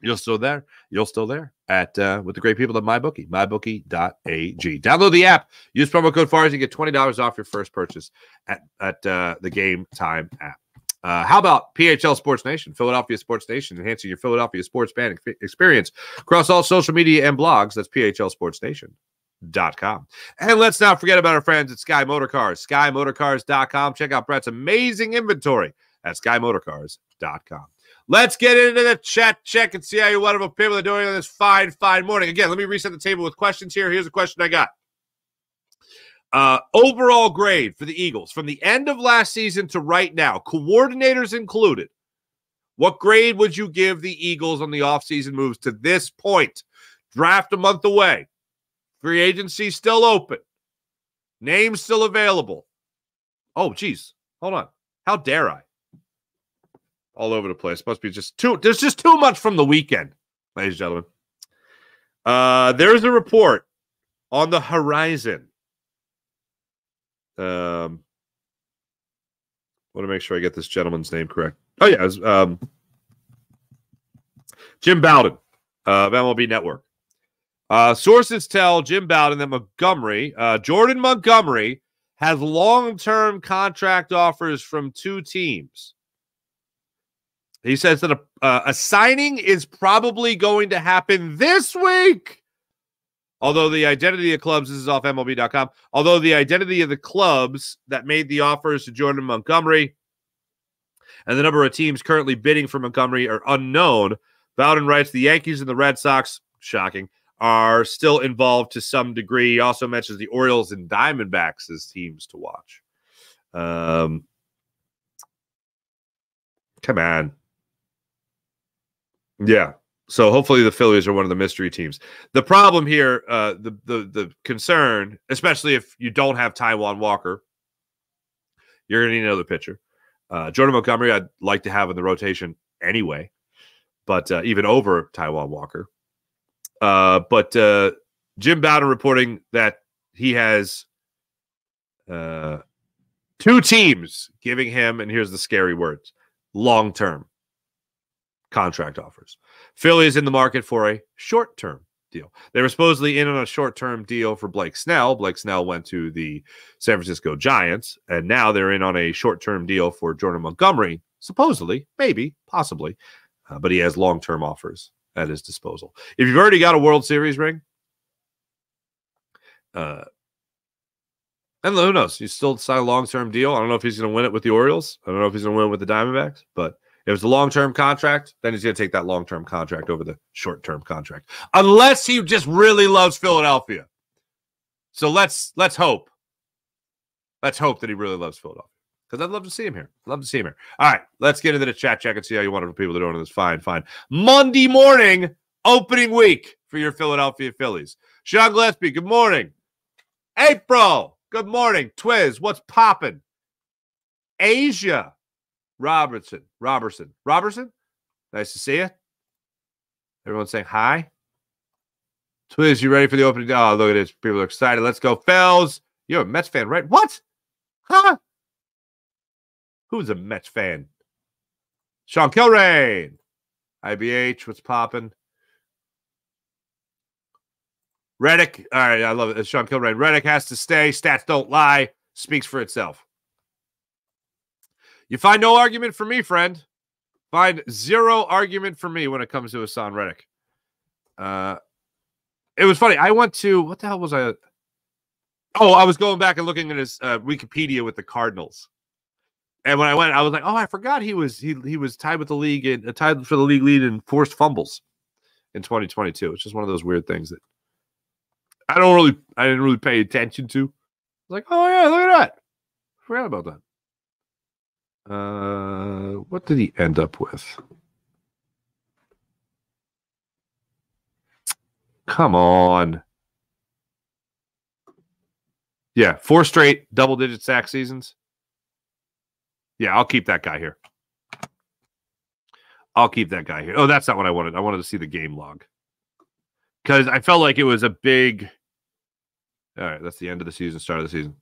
You're still there. You're still there at uh, with the great people at MyBookie, mybookie.ag. Download the app. Use promo code FARS and get twenty dollars off your first purchase at at uh, the Game Time app. Uh, how about PHL Sports Nation, Philadelphia Sports Nation, enhancing your Philadelphia sports fan experience across all social media and blogs? That's PHL Sports Nation. Dot com. And let's not forget about our friends at Sky Motorcars, skymotorcars.com. Check out Brett's amazing inventory at skymotorcars.com. Let's get into the chat check and see how you wonderful people are doing on this fine, fine morning. Again, let me reset the table with questions here. Here's a question I got. Uh, overall grade for the Eagles from the end of last season to right now, coordinators included. What grade would you give the Eagles on the offseason moves to this point? Draft a month away. Free agency still open. Names still available. Oh, geez. Hold on. How dare I? All over the place. Must be just too. There's just too much from the weekend, ladies and gentlemen. Uh, there's a report on the horizon. Um, want to make sure I get this gentleman's name correct. Oh yeah, was, um, Jim Bowden uh, of MLB Network. Uh, sources tell Jim Bowden that Montgomery, uh, Jordan Montgomery, has long-term contract offers from two teams. He says that a, uh, a signing is probably going to happen this week. Although the identity of clubs, this is off MLB.com, although the identity of the clubs that made the offers to Jordan Montgomery and the number of teams currently bidding for Montgomery are unknown. Bowden writes the Yankees and the Red Sox, shocking, are still involved to some degree. He also mentions the Orioles and Diamondbacks as teams to watch. Um, come on. Yeah. So hopefully the Phillies are one of the mystery teams. The problem here, uh, the the the concern, especially if you don't have Taijuan Walker, you're going to need another pitcher. Uh, Jordan Montgomery, I'd like to have in the rotation anyway, but uh, even over Taijuan Walker. Uh, but uh, Jim Bowden reporting that he has uh, two teams giving him, and here's the scary words: long term contract offers. Philly is in the market for a short term deal. They were supposedly in on a short term deal for Blake Snell. Blake Snell went to the San Francisco Giants, and now they're in on a short term deal for Jordan Montgomery, supposedly, maybe, possibly, uh, but he has long term offers at his disposal. If you've already got a World Series ring, uh, and who knows? You still sign a long term deal. I don't know if he's going to win it with the Orioles. I don't know if he's going to win it with the Diamondbacks, but if it's a long term contract, then he's going to take that long term contract over the short term contract, unless he just really loves Philadelphia. So let's let's hope. Let's hope that he really loves Philadelphia because I'd love to see him here. Love to see him here. All right, let's get into the chat check and see how you want wonderful people are doing this. Fine, fine. Monday morning, opening week for your Philadelphia Phillies. Sean Gillespie, good morning. April, good morning. Twiz, what's popping? Asia, Robertson, Robertson, Robertson. Nice to see you. Everyone saying hi. Twiz, you ready for the opening? Oh, look at this. People are excited. Let's go, Fells. You're a Mets fan, right? What? Huh? Who's a Mets fan? Sean Kilrain. IBH, what's popping? Reddick. All right, I love it. Sean Kilrain. Reddick has to stay. Stats don't lie. Speaks for itself. You find no argument for me, friend. Find zero argument for me when it comes to Haason Reddick. Uh, it was funny. I went to what the hell was I? Oh, I was going back and looking at his uh, Wikipedia with the Cardinals. And when I went, I was like, "Oh, I forgot he was he he was tied with the league and uh, tied for the league lead in forced fumbles in 2022." It's just one of those weird things that I don't really I didn't really pay attention to. like, "Oh yeah, look at that." Forgot about that. Uh, what did he end up with? Come on. Yeah, four straight double digit sack seasons. Yeah, I'll keep that guy here. I'll keep that guy here. Oh, that's not what I wanted. I wanted to see the game log because I felt like it was a big. All right, that's the end of the season, start of the season.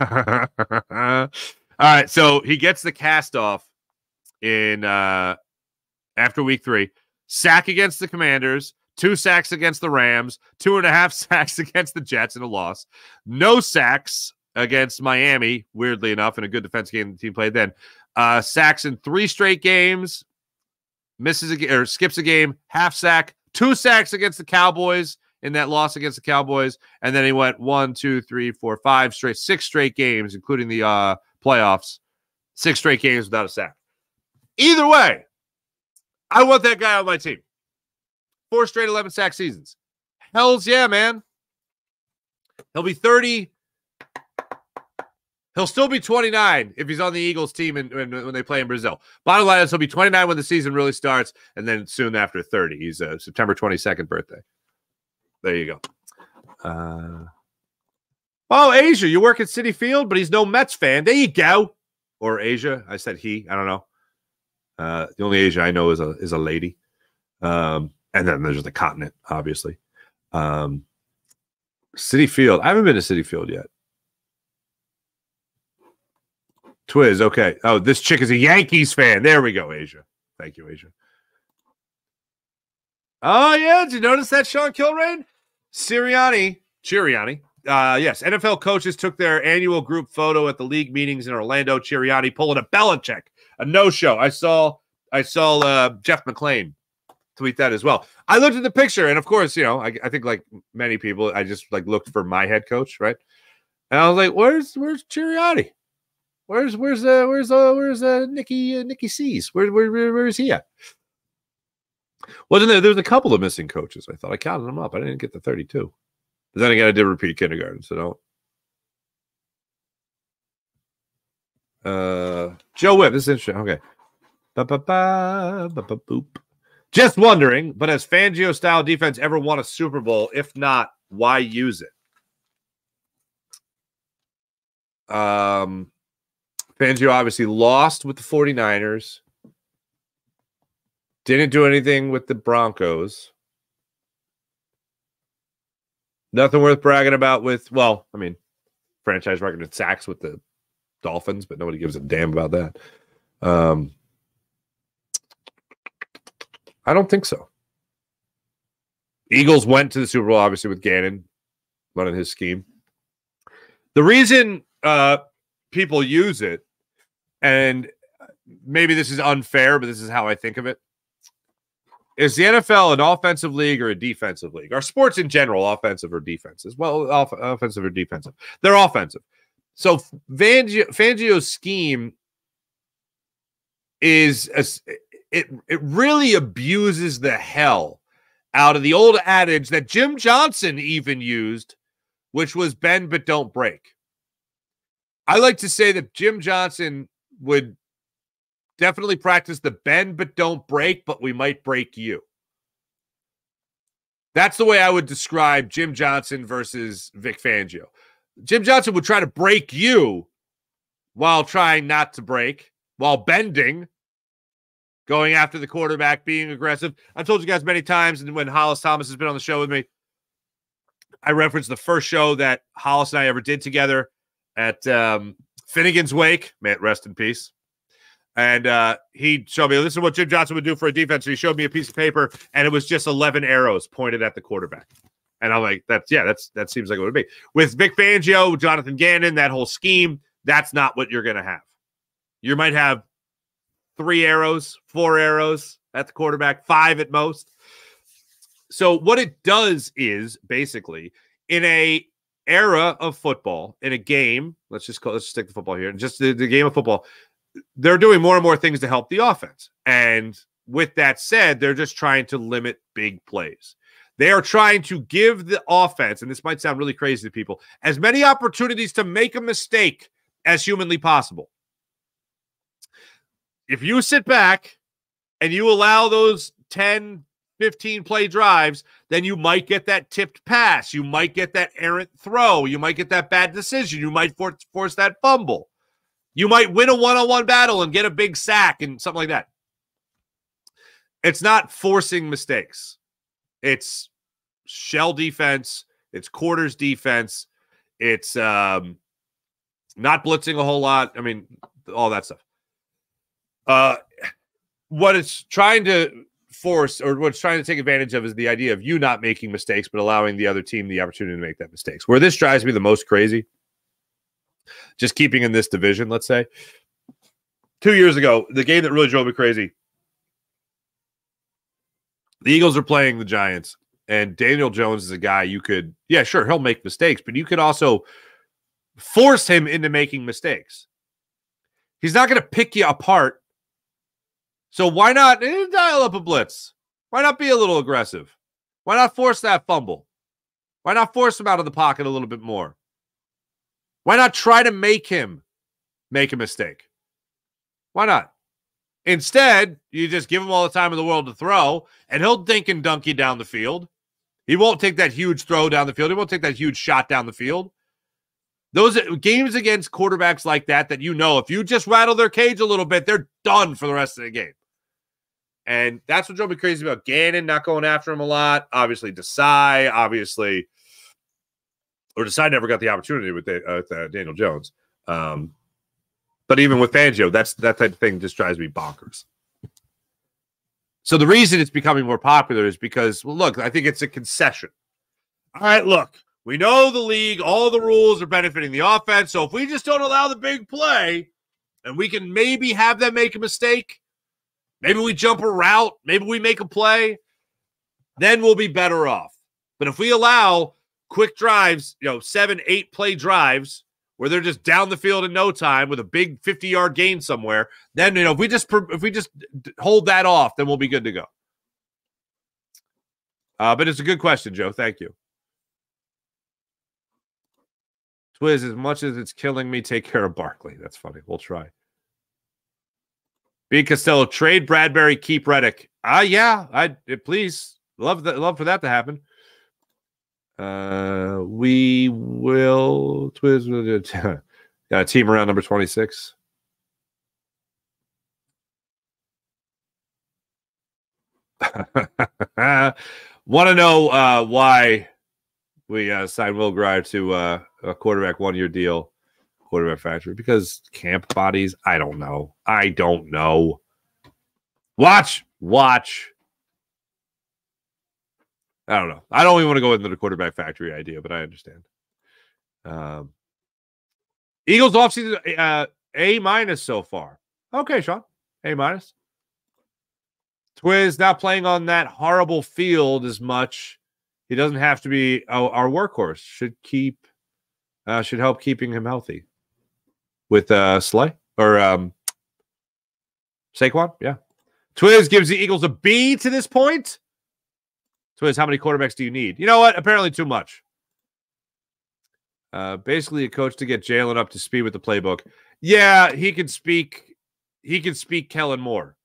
[laughs] All right, so he gets the cast off in uh after week three. sack against the Commanders, two sacks against the Rams, two and a half [laughs] sacks against the Jets in a loss, no sacks against Miami, weirdly enough, in a good defense game the team played then. Uh, sacks in three straight games, misses a, or skips a game, half sack, two sacks against the Cowboys in that loss against the Cowboys, and then he went one, two, three, four, five straight, six straight games, including the uh, playoffs, six straight games without a sack. Either way, I want that guy on my team. Four straight 11 sack seasons. Hells yeah, man. He'll be 30. He'll still be 29 if he's on the Eagles team and when, when they play in Brazil. Bottom line is he'll be 29 when the season really starts, and then soon after 30. He's a September 22nd birthday. There you go. Uh, oh, Asia, you work at Citi Field, but he's no Mets fan. There you go. Or Asia. I said he. I don't know. Uh, the only Asia I know is a is a lady. Um, and then there's the continent, obviously. Um, Citi Field. I haven't been to Citi Field yet. Twiz, okay. Oh, this chick is a Yankees fan. There we go, Asia. Thank you, Asia. Oh, yeah. Did you notice that, Sean Kilrain? Sirianni, Chiriani. Uh, yes, NFL coaches took their annual group photo at the league meetings in Orlando. Chiriani pulling a Belichick, a no-show. I saw, I saw uh, Jeff McLane tweet that as well. I looked at the picture, and of course, you know, I, I think like many people, I just like looked for my head coach, right? And I was like, "Where's where's Chiriani? Where's where's uh where's uh where's uh Nicky uh, Nicky C's? Where, where where where is he at?" Wasn't there? There was a couple of missing coaches. I thought I counted them up. I didn't get the thirty-two. But then again, I did repeat kindergarten, so don't. Uh, Joe Webb, This is interesting. Okay. Ba, ba, ba, ba, ba, boop. Just wondering, but has Fangio style defense ever won a Super Bowl? If not, why use it? Um, Fangio obviously lost with the 49ers. Didn't do anything with the Broncos. Nothing worth bragging about with, well, I mean, franchise record in sacks with the Dolphins, but nobody gives a damn about that. Um, I don't think so. Eagles went to the Super Bowl, obviously, with Gannon running his scheme. The reason uh, people use it, and maybe this is unfair, but this is how I think of it. Is the NFL an offensive league or a defensive league? Are sports in general offensive or defensive? Well, off- offensive or defensive? They're offensive. So Fangio, Fangio's scheme is a, it it really abuses the hell out of the old adage that Jim Johnson even used, which was bend but don't break. I like to say that Jim Johnson would definitely practice the bend but don't break, but we might break you. That's the way I would describe Jim Johnson versus Vic Fangio. Jim Johnson would try to break you while trying not to break, while bending, going after the quarterback, being aggressive. I've told you guys many times, and when Hollis Thomas has been on the show with me, I referenced the first show that Hollis and I ever did together at um, Finnigan's Wake. May it rest in peace. And uh, he showed me this is what Jim Johnson would do for a defense. he showed me a piece of paper, and it was just 11 arrows pointed at the quarterback. And I'm like, that's yeah, that's that seems like it would be. With Vic Fangio, Jonathan Gannon, that whole scheme, that's not what you're gonna have. You might have three arrows, four arrows at the quarterback, five at most. So what it does is basically in a era of football, in a game, let's just call let's stick to football here, and just the, the game of football, they're doing more and more things to help the offense. And with that said, they're just trying to limit big plays. They are trying to give the offense, and this might sound really crazy to people, as many opportunities to make a mistake as humanly possible if you sit back and you allow those 10, 15 play drives, then you might get that tipped pass. You might get that errant throw. You might get that bad decision. You might force, force that fumble. You might win a one on one battle and get a big sack and something like that. It's not forcing mistakes, it's shell defense, it's quarters defense, it's um, not blitzing a whole lot. I mean, all that stuff. Uh, what it's trying to force or what's trying to take advantage of is the idea of you not making mistakes, but allowing the other team the opportunity to make that mistakes. Where this drives me the most crazy, just keeping in this division, let's say. Two years ago, the game that really drove me crazy. The Eagles are playing the Giants, and Daniel Jones is a guy you could, yeah, sure, he'll make mistakes, but you could also force him into making mistakes. He's not going to pick you apart so why not eh, dial up a blitz? Why not be a little aggressive? Why not force that fumble? Why not force him out of the pocket a little bit more? Why not try to make him make a mistake? Why not? Instead, you just give him all the time in the world to throw, and he'll dink and dunk down the field. He won't take that huge throw down the field. He won't take that huge shot down the field. Those games against quarterbacks like that, that you know, if you just rattle their cage a little bit, they're done for the rest of the game. And that's what drove me crazy about Gannon not going after him a lot. Obviously, Desai, obviously, or Desai never got the opportunity with, the, uh, with uh, Daniel Jones. Um, but even with Fangio, that's that type of thing just drives me bonkers. So the reason it's becoming more popular is because, well, look, I think it's a concession. All right, look, we know the league, all the rules are benefiting the offense. So if we just don't allow the big play and we can maybe have them make a mistake, Maybe we jump a route. Maybe we make a play. Then we'll be better off. But if we allow quick drives, you know, seven, eight play drives where they're just down the field in no time with a big 50 yard gain somewhere, then, you know, if we just, if we just hold that off, then we'll be good to go. Uh, but it's a good question, Joe. Thank you. Twiz, as much as it's killing me, take care of Barkley. That's funny. We'll try. B Costello, trade Bradbury, keep Reddick. Ah, uh, yeah, I please love that. Love for that to happen. Uh, we will got [laughs] a team around number twenty six. [laughs] Want to know uh, why we uh, signed Will Grier to uh, a quarterback one year deal? quarterback factory because camp bodies. I don't know. I don't know. Watch, watch. I don't know. I don't even want to go into the quarterback factory idea, but I understand. Um, Eagles offseason uh, A minus so far. Okay, Sean, A minus. Twiz not playing on that horrible field as much. He doesn't have to be our workhorse. Should keep, uh, should help keeping him healthy with uh Slay or um Saquon. Yeah. Twiz gives the Eagles a B to this point. Twiz, how many quarterbacks do you need? You know what? Apparently too much. Uh, basically, a coach to get Jalen up to speed with the playbook. Yeah, he can speak. He can speak Kellen Moore.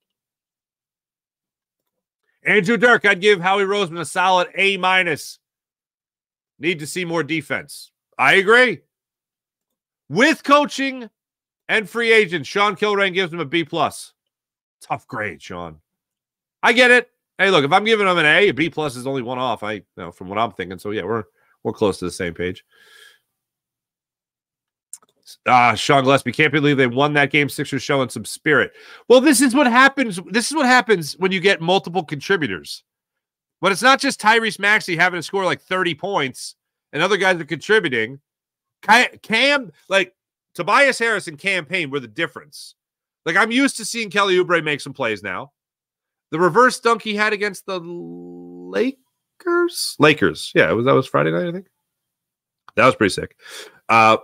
Andrew Dirk, I'd give Howie Roseman a solid A minus. Need to see more defense. I agree. With coaching and free agents, Sean Kilrain gives him a B plus. Tough grade, Sean. I get it. Hey, look, if I'm giving them an A, a B plus is only one off. I you know from what I'm thinking. So yeah, we're we're close to the same page. Ah, Sean Gillespie can't believe they won that game. Sixers showing some spirit. Well, this is what happens. This is what happens when you get multiple contributors. But it's not just Tyrese Maxey having to score like 30 points and other guys are contributing. Cam, like Tobias Harris and Cam Payne were the difference. Like I'm used to seeing Kelly Oubre make some plays now. The reverse dunk he had against the Lakers, Lakers, yeah, was that was Friday night, I think. That was pretty sick. Uh,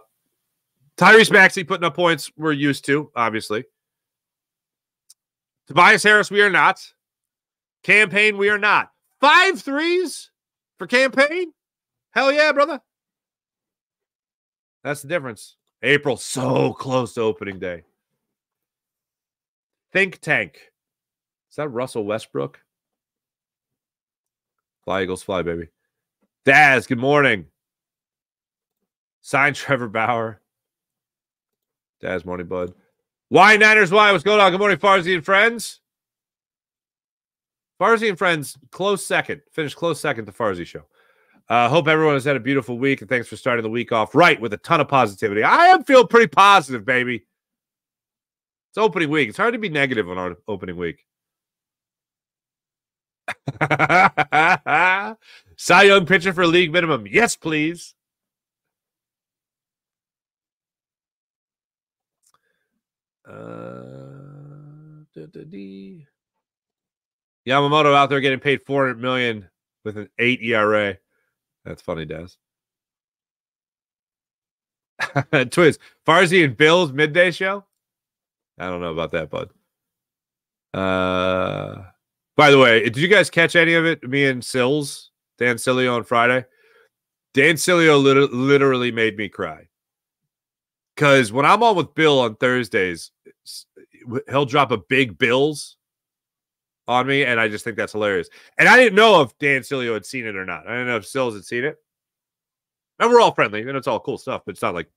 Tyrese Maxey putting up points we're used to, obviously. Tobias Harris, we are not. Cam Payne, we are not. Five threes for Cam Payne? Hell yeah, brother. That's the difference. April, so close to opening day. Think Tank. Is that Russell Westbrook? Fly Eagles fly, baby. Daz, good morning. Sign [laughs] Trevor Bauer. Daz, morning, bud. Why Niners? Why? What's going on? Good morning, Farzy and friends. Farzy and friends, close second. Finished close second. The Farzy show. Uh, hope everyone has had a beautiful week, and thanks for starting the week off right with a ton of positivity. I am feeling pretty positive, baby. It's opening week. It's hard to be negative on our opening week. [laughs] Cy Young pitcher for league minimum. Yes, please. Uh, Yamamoto out there getting paid 400 million with an 8 ERA. That's funny, Des. [laughs] Twiz, Farzy and Bill's midday show? I don't know about that, bud. Uh by the way, did you guys catch any of it? Me and Sills, Dan Sileo on Friday. Dan Sileo lit- literally made me cry. Because when I'm on with Bill on Thursdays, he'll drop a big Bills on me, and I just think that's hilarious. And I didn't know if Dan Sileo had seen it or not. I didn't know if Sills had seen it. And we're all friendly, and it's all cool stuff, but it's not like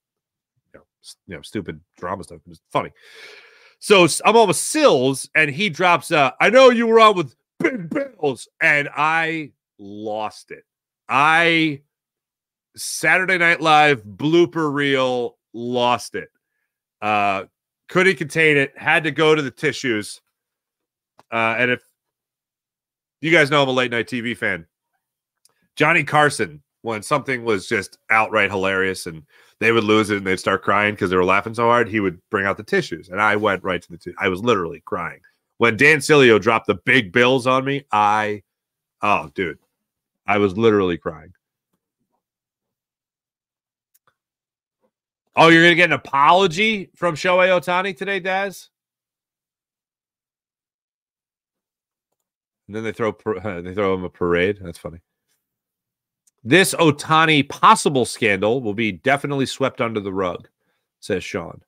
you know, you know stupid drama stuff. It's funny. So I'm on with Sills, and he drops. Uh, I know you were on with Big Bills, and I lost it. I Saturday Night Live blooper reel lost it. Uh, couldn't contain it. Had to go to the tissues. Uh, and if you guys know I'm a late night TV fan, Johnny Carson, when something was just outright hilarious and they would lose it and they'd start crying because they were laughing so hard, he would bring out the tissues. And I went right to the tissues. I was literally crying. When Dan Sileo dropped the big bills on me, I, oh, dude, I was literally crying. Oh, you're to get an apology from Shohei Ohtani today, Daz? And then they throw [laughs] they throw him a parade. That's funny. This Ohtani possible scandal will be definitely swept under the rug, says Sean.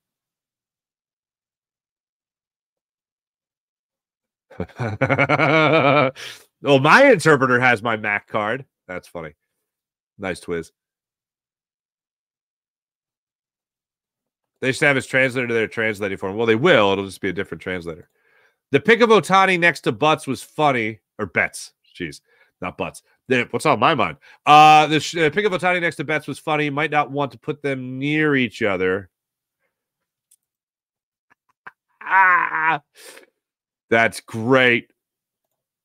[laughs] well, my interpreter has my Mac card. That's funny. Nice twiz. They should have his translator there translating for him. Well, they will. It'll just be a different translator. The pick of Ohtani next to Butts was funny, or Betts. Jeez, not Butts. What's on my mind? Uh, the sh- pick of Ohtani next to Betts was funny. Might not want to put them near each other. Ah, that's great.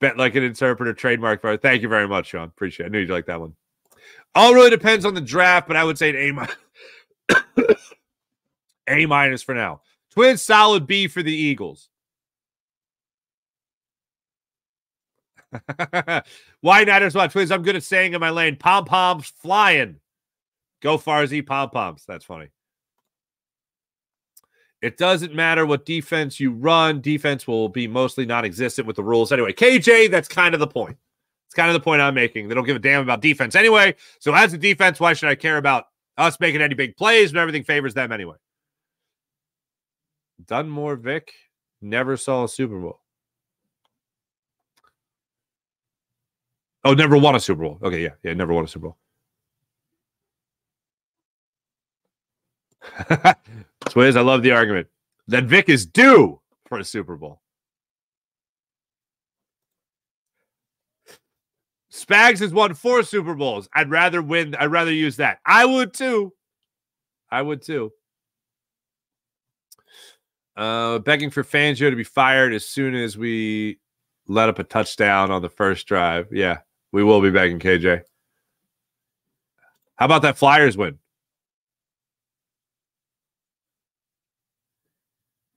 Bet like an interpreter trademark for Thank you very much, Sean. Appreciate it. I knew you'd like that one. All really depends on the draft, but I would say an A minus. [coughs] A minus for now. Twins solid B for the Eagles. [laughs] Why Niners want twins? I'm good at saying in my lane. Pom poms flying. Go Farzy pom poms. That's funny. It doesn't matter what defense you run. Defense will be mostly non-existent with the rules anyway. KJ, that's kind of the point. It's kind of the point I'm making. They don't give a damn about defense anyway. So as a defense, why should I care about us making any big plays when everything favors them anyway? Dunmore Vic never saw a Super Bowl. Oh, never won a Super Bowl. Okay, yeah, yeah, never won a Super Bowl. [laughs] Swizz, I love the argument that Vic is due for a Super Bowl. Spags has won four Super Bowls. I'd rather win. I'd rather use that. I would too. I would too. Uh, begging for Fangio to be fired as soon as we let up a touchdown on the first drive. Yeah, we will be begging KJ. How about that Flyers win?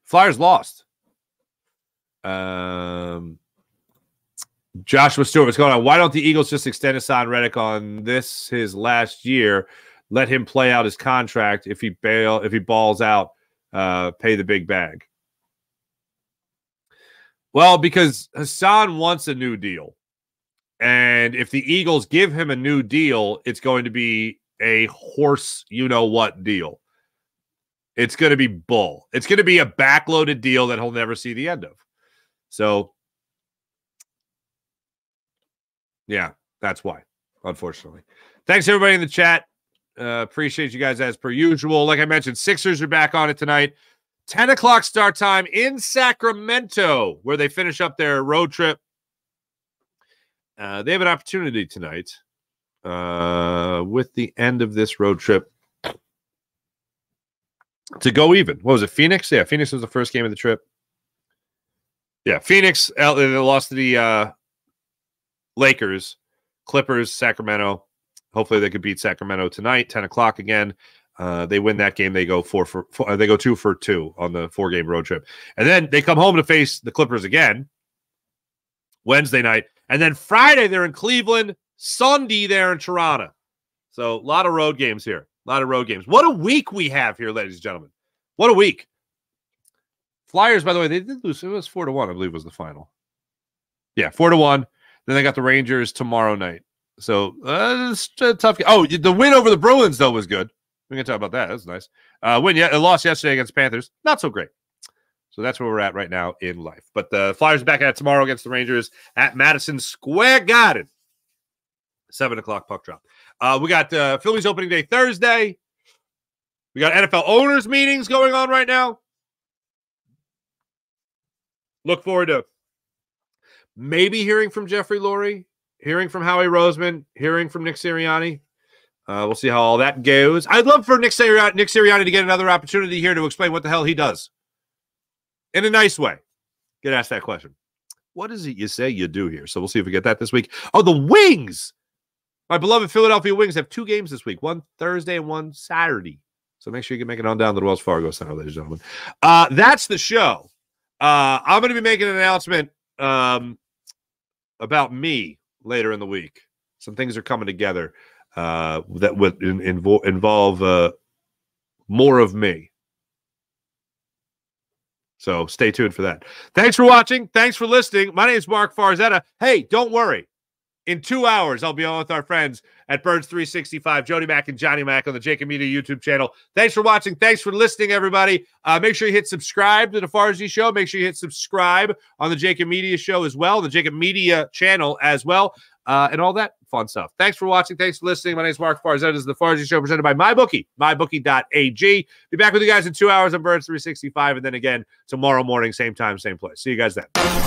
Flyers lost. Um, Joshua Stewart, what's going on? Why don't the Eagles just extend Haason Reddick on this his last year? Let him play out his contract. If he bail, if he balls out, uh, pay the big bag. Well, because Haason wants a new deal. And if the Eagles give him a new deal, it's going to be a horse, you know what deal. It's going to be bull. It's going to be a backloaded deal that he'll never see the end of. So, yeah, that's why, unfortunately. Thanks, everybody in the chat. Uh, appreciate you guys as per usual. Like I mentioned, Sixers are back on it tonight. 10 o'clock start time in Sacramento, where they finish up their road trip uh, they have an opportunity tonight uh, with the end of this road trip to go even. What was it? Phoenix? Yeah, Phoenix was the first game of the trip. Yeah, Phoenix they lost to the uh, Lakers, Clippers, Sacramento. Hopefully they could beat Sacramento tonight, 10 o'clock again. Uh, they win that game. They go four for four, uh, they go two for two on the four game road trip, and then they come home to face the Clippers again Wednesday night, and then Friday they're in Cleveland. Sunday they're in Toronto. So a lot of road games here. A lot of road games. What a week we have here, ladies and gentlemen. What a week. Flyers, by the way, they did lose. It was four to one, I believe, was the final. Yeah, four to one. Then they got the Rangers tomorrow night. So uh, it's a tough. Oh, the win over the Bruins though was good. We can talk about that. That's nice. Uh, win. Yeah, lost yesterday against Panthers. Not so great. So that's where we're at right now in life. But the Flyers are back at tomorrow against the Rangers at Madison Square Garden. Seven o'clock puck drop. Uh, we got uh, Phillies opening day Thursday. We got NFL owners meetings going on right now. Look forward to maybe hearing from Jeffrey Lurie, hearing from Howie Roseman, hearing from Nick Sirianni. Uh, we'll see how all that goes. I'd love for Nick Sirianni, Nick Sirianni to get another opportunity here to explain what the hell he does in a nice way. Get asked that question. What is it you say you do here? So we'll see if we get that this week. Oh, the Wings. My beloved Philadelphia Wings have two games this week, one Thursday and one Saturday. So make sure you can make it on down to the Wells Fargo Center, ladies and gentlemen. Uh, that's the show. Uh, I'm going to be making an announcement um, about me later in the week. Some things are coming together uh, that would in, invo- involve uh, more of me. So stay tuned for that. Thanks for watching. Thanks for listening. My name is Mark Farzetta. Hey, don't worry. In two hours, I'll be on with our friends at Birds 365, Jody Mack and Johnny Mack on the JAKIB Media YouTube channel. Thanks for watching. Thanks for listening, everybody. Uh, make sure you hit subscribe to the Farzy Show. Make sure you hit subscribe on the JAKIB Media Show as well, the JAKIB Media channel as well, uh, and all that fun stuff. Thanks for watching. Thanks for listening. My name is Mark Farzetta. This is the Farzy Show presented by MyBookie, mybookie.ag. Be back with you guys in two hours on Birds 365, and then again tomorrow morning, same time, same place. See you guys then.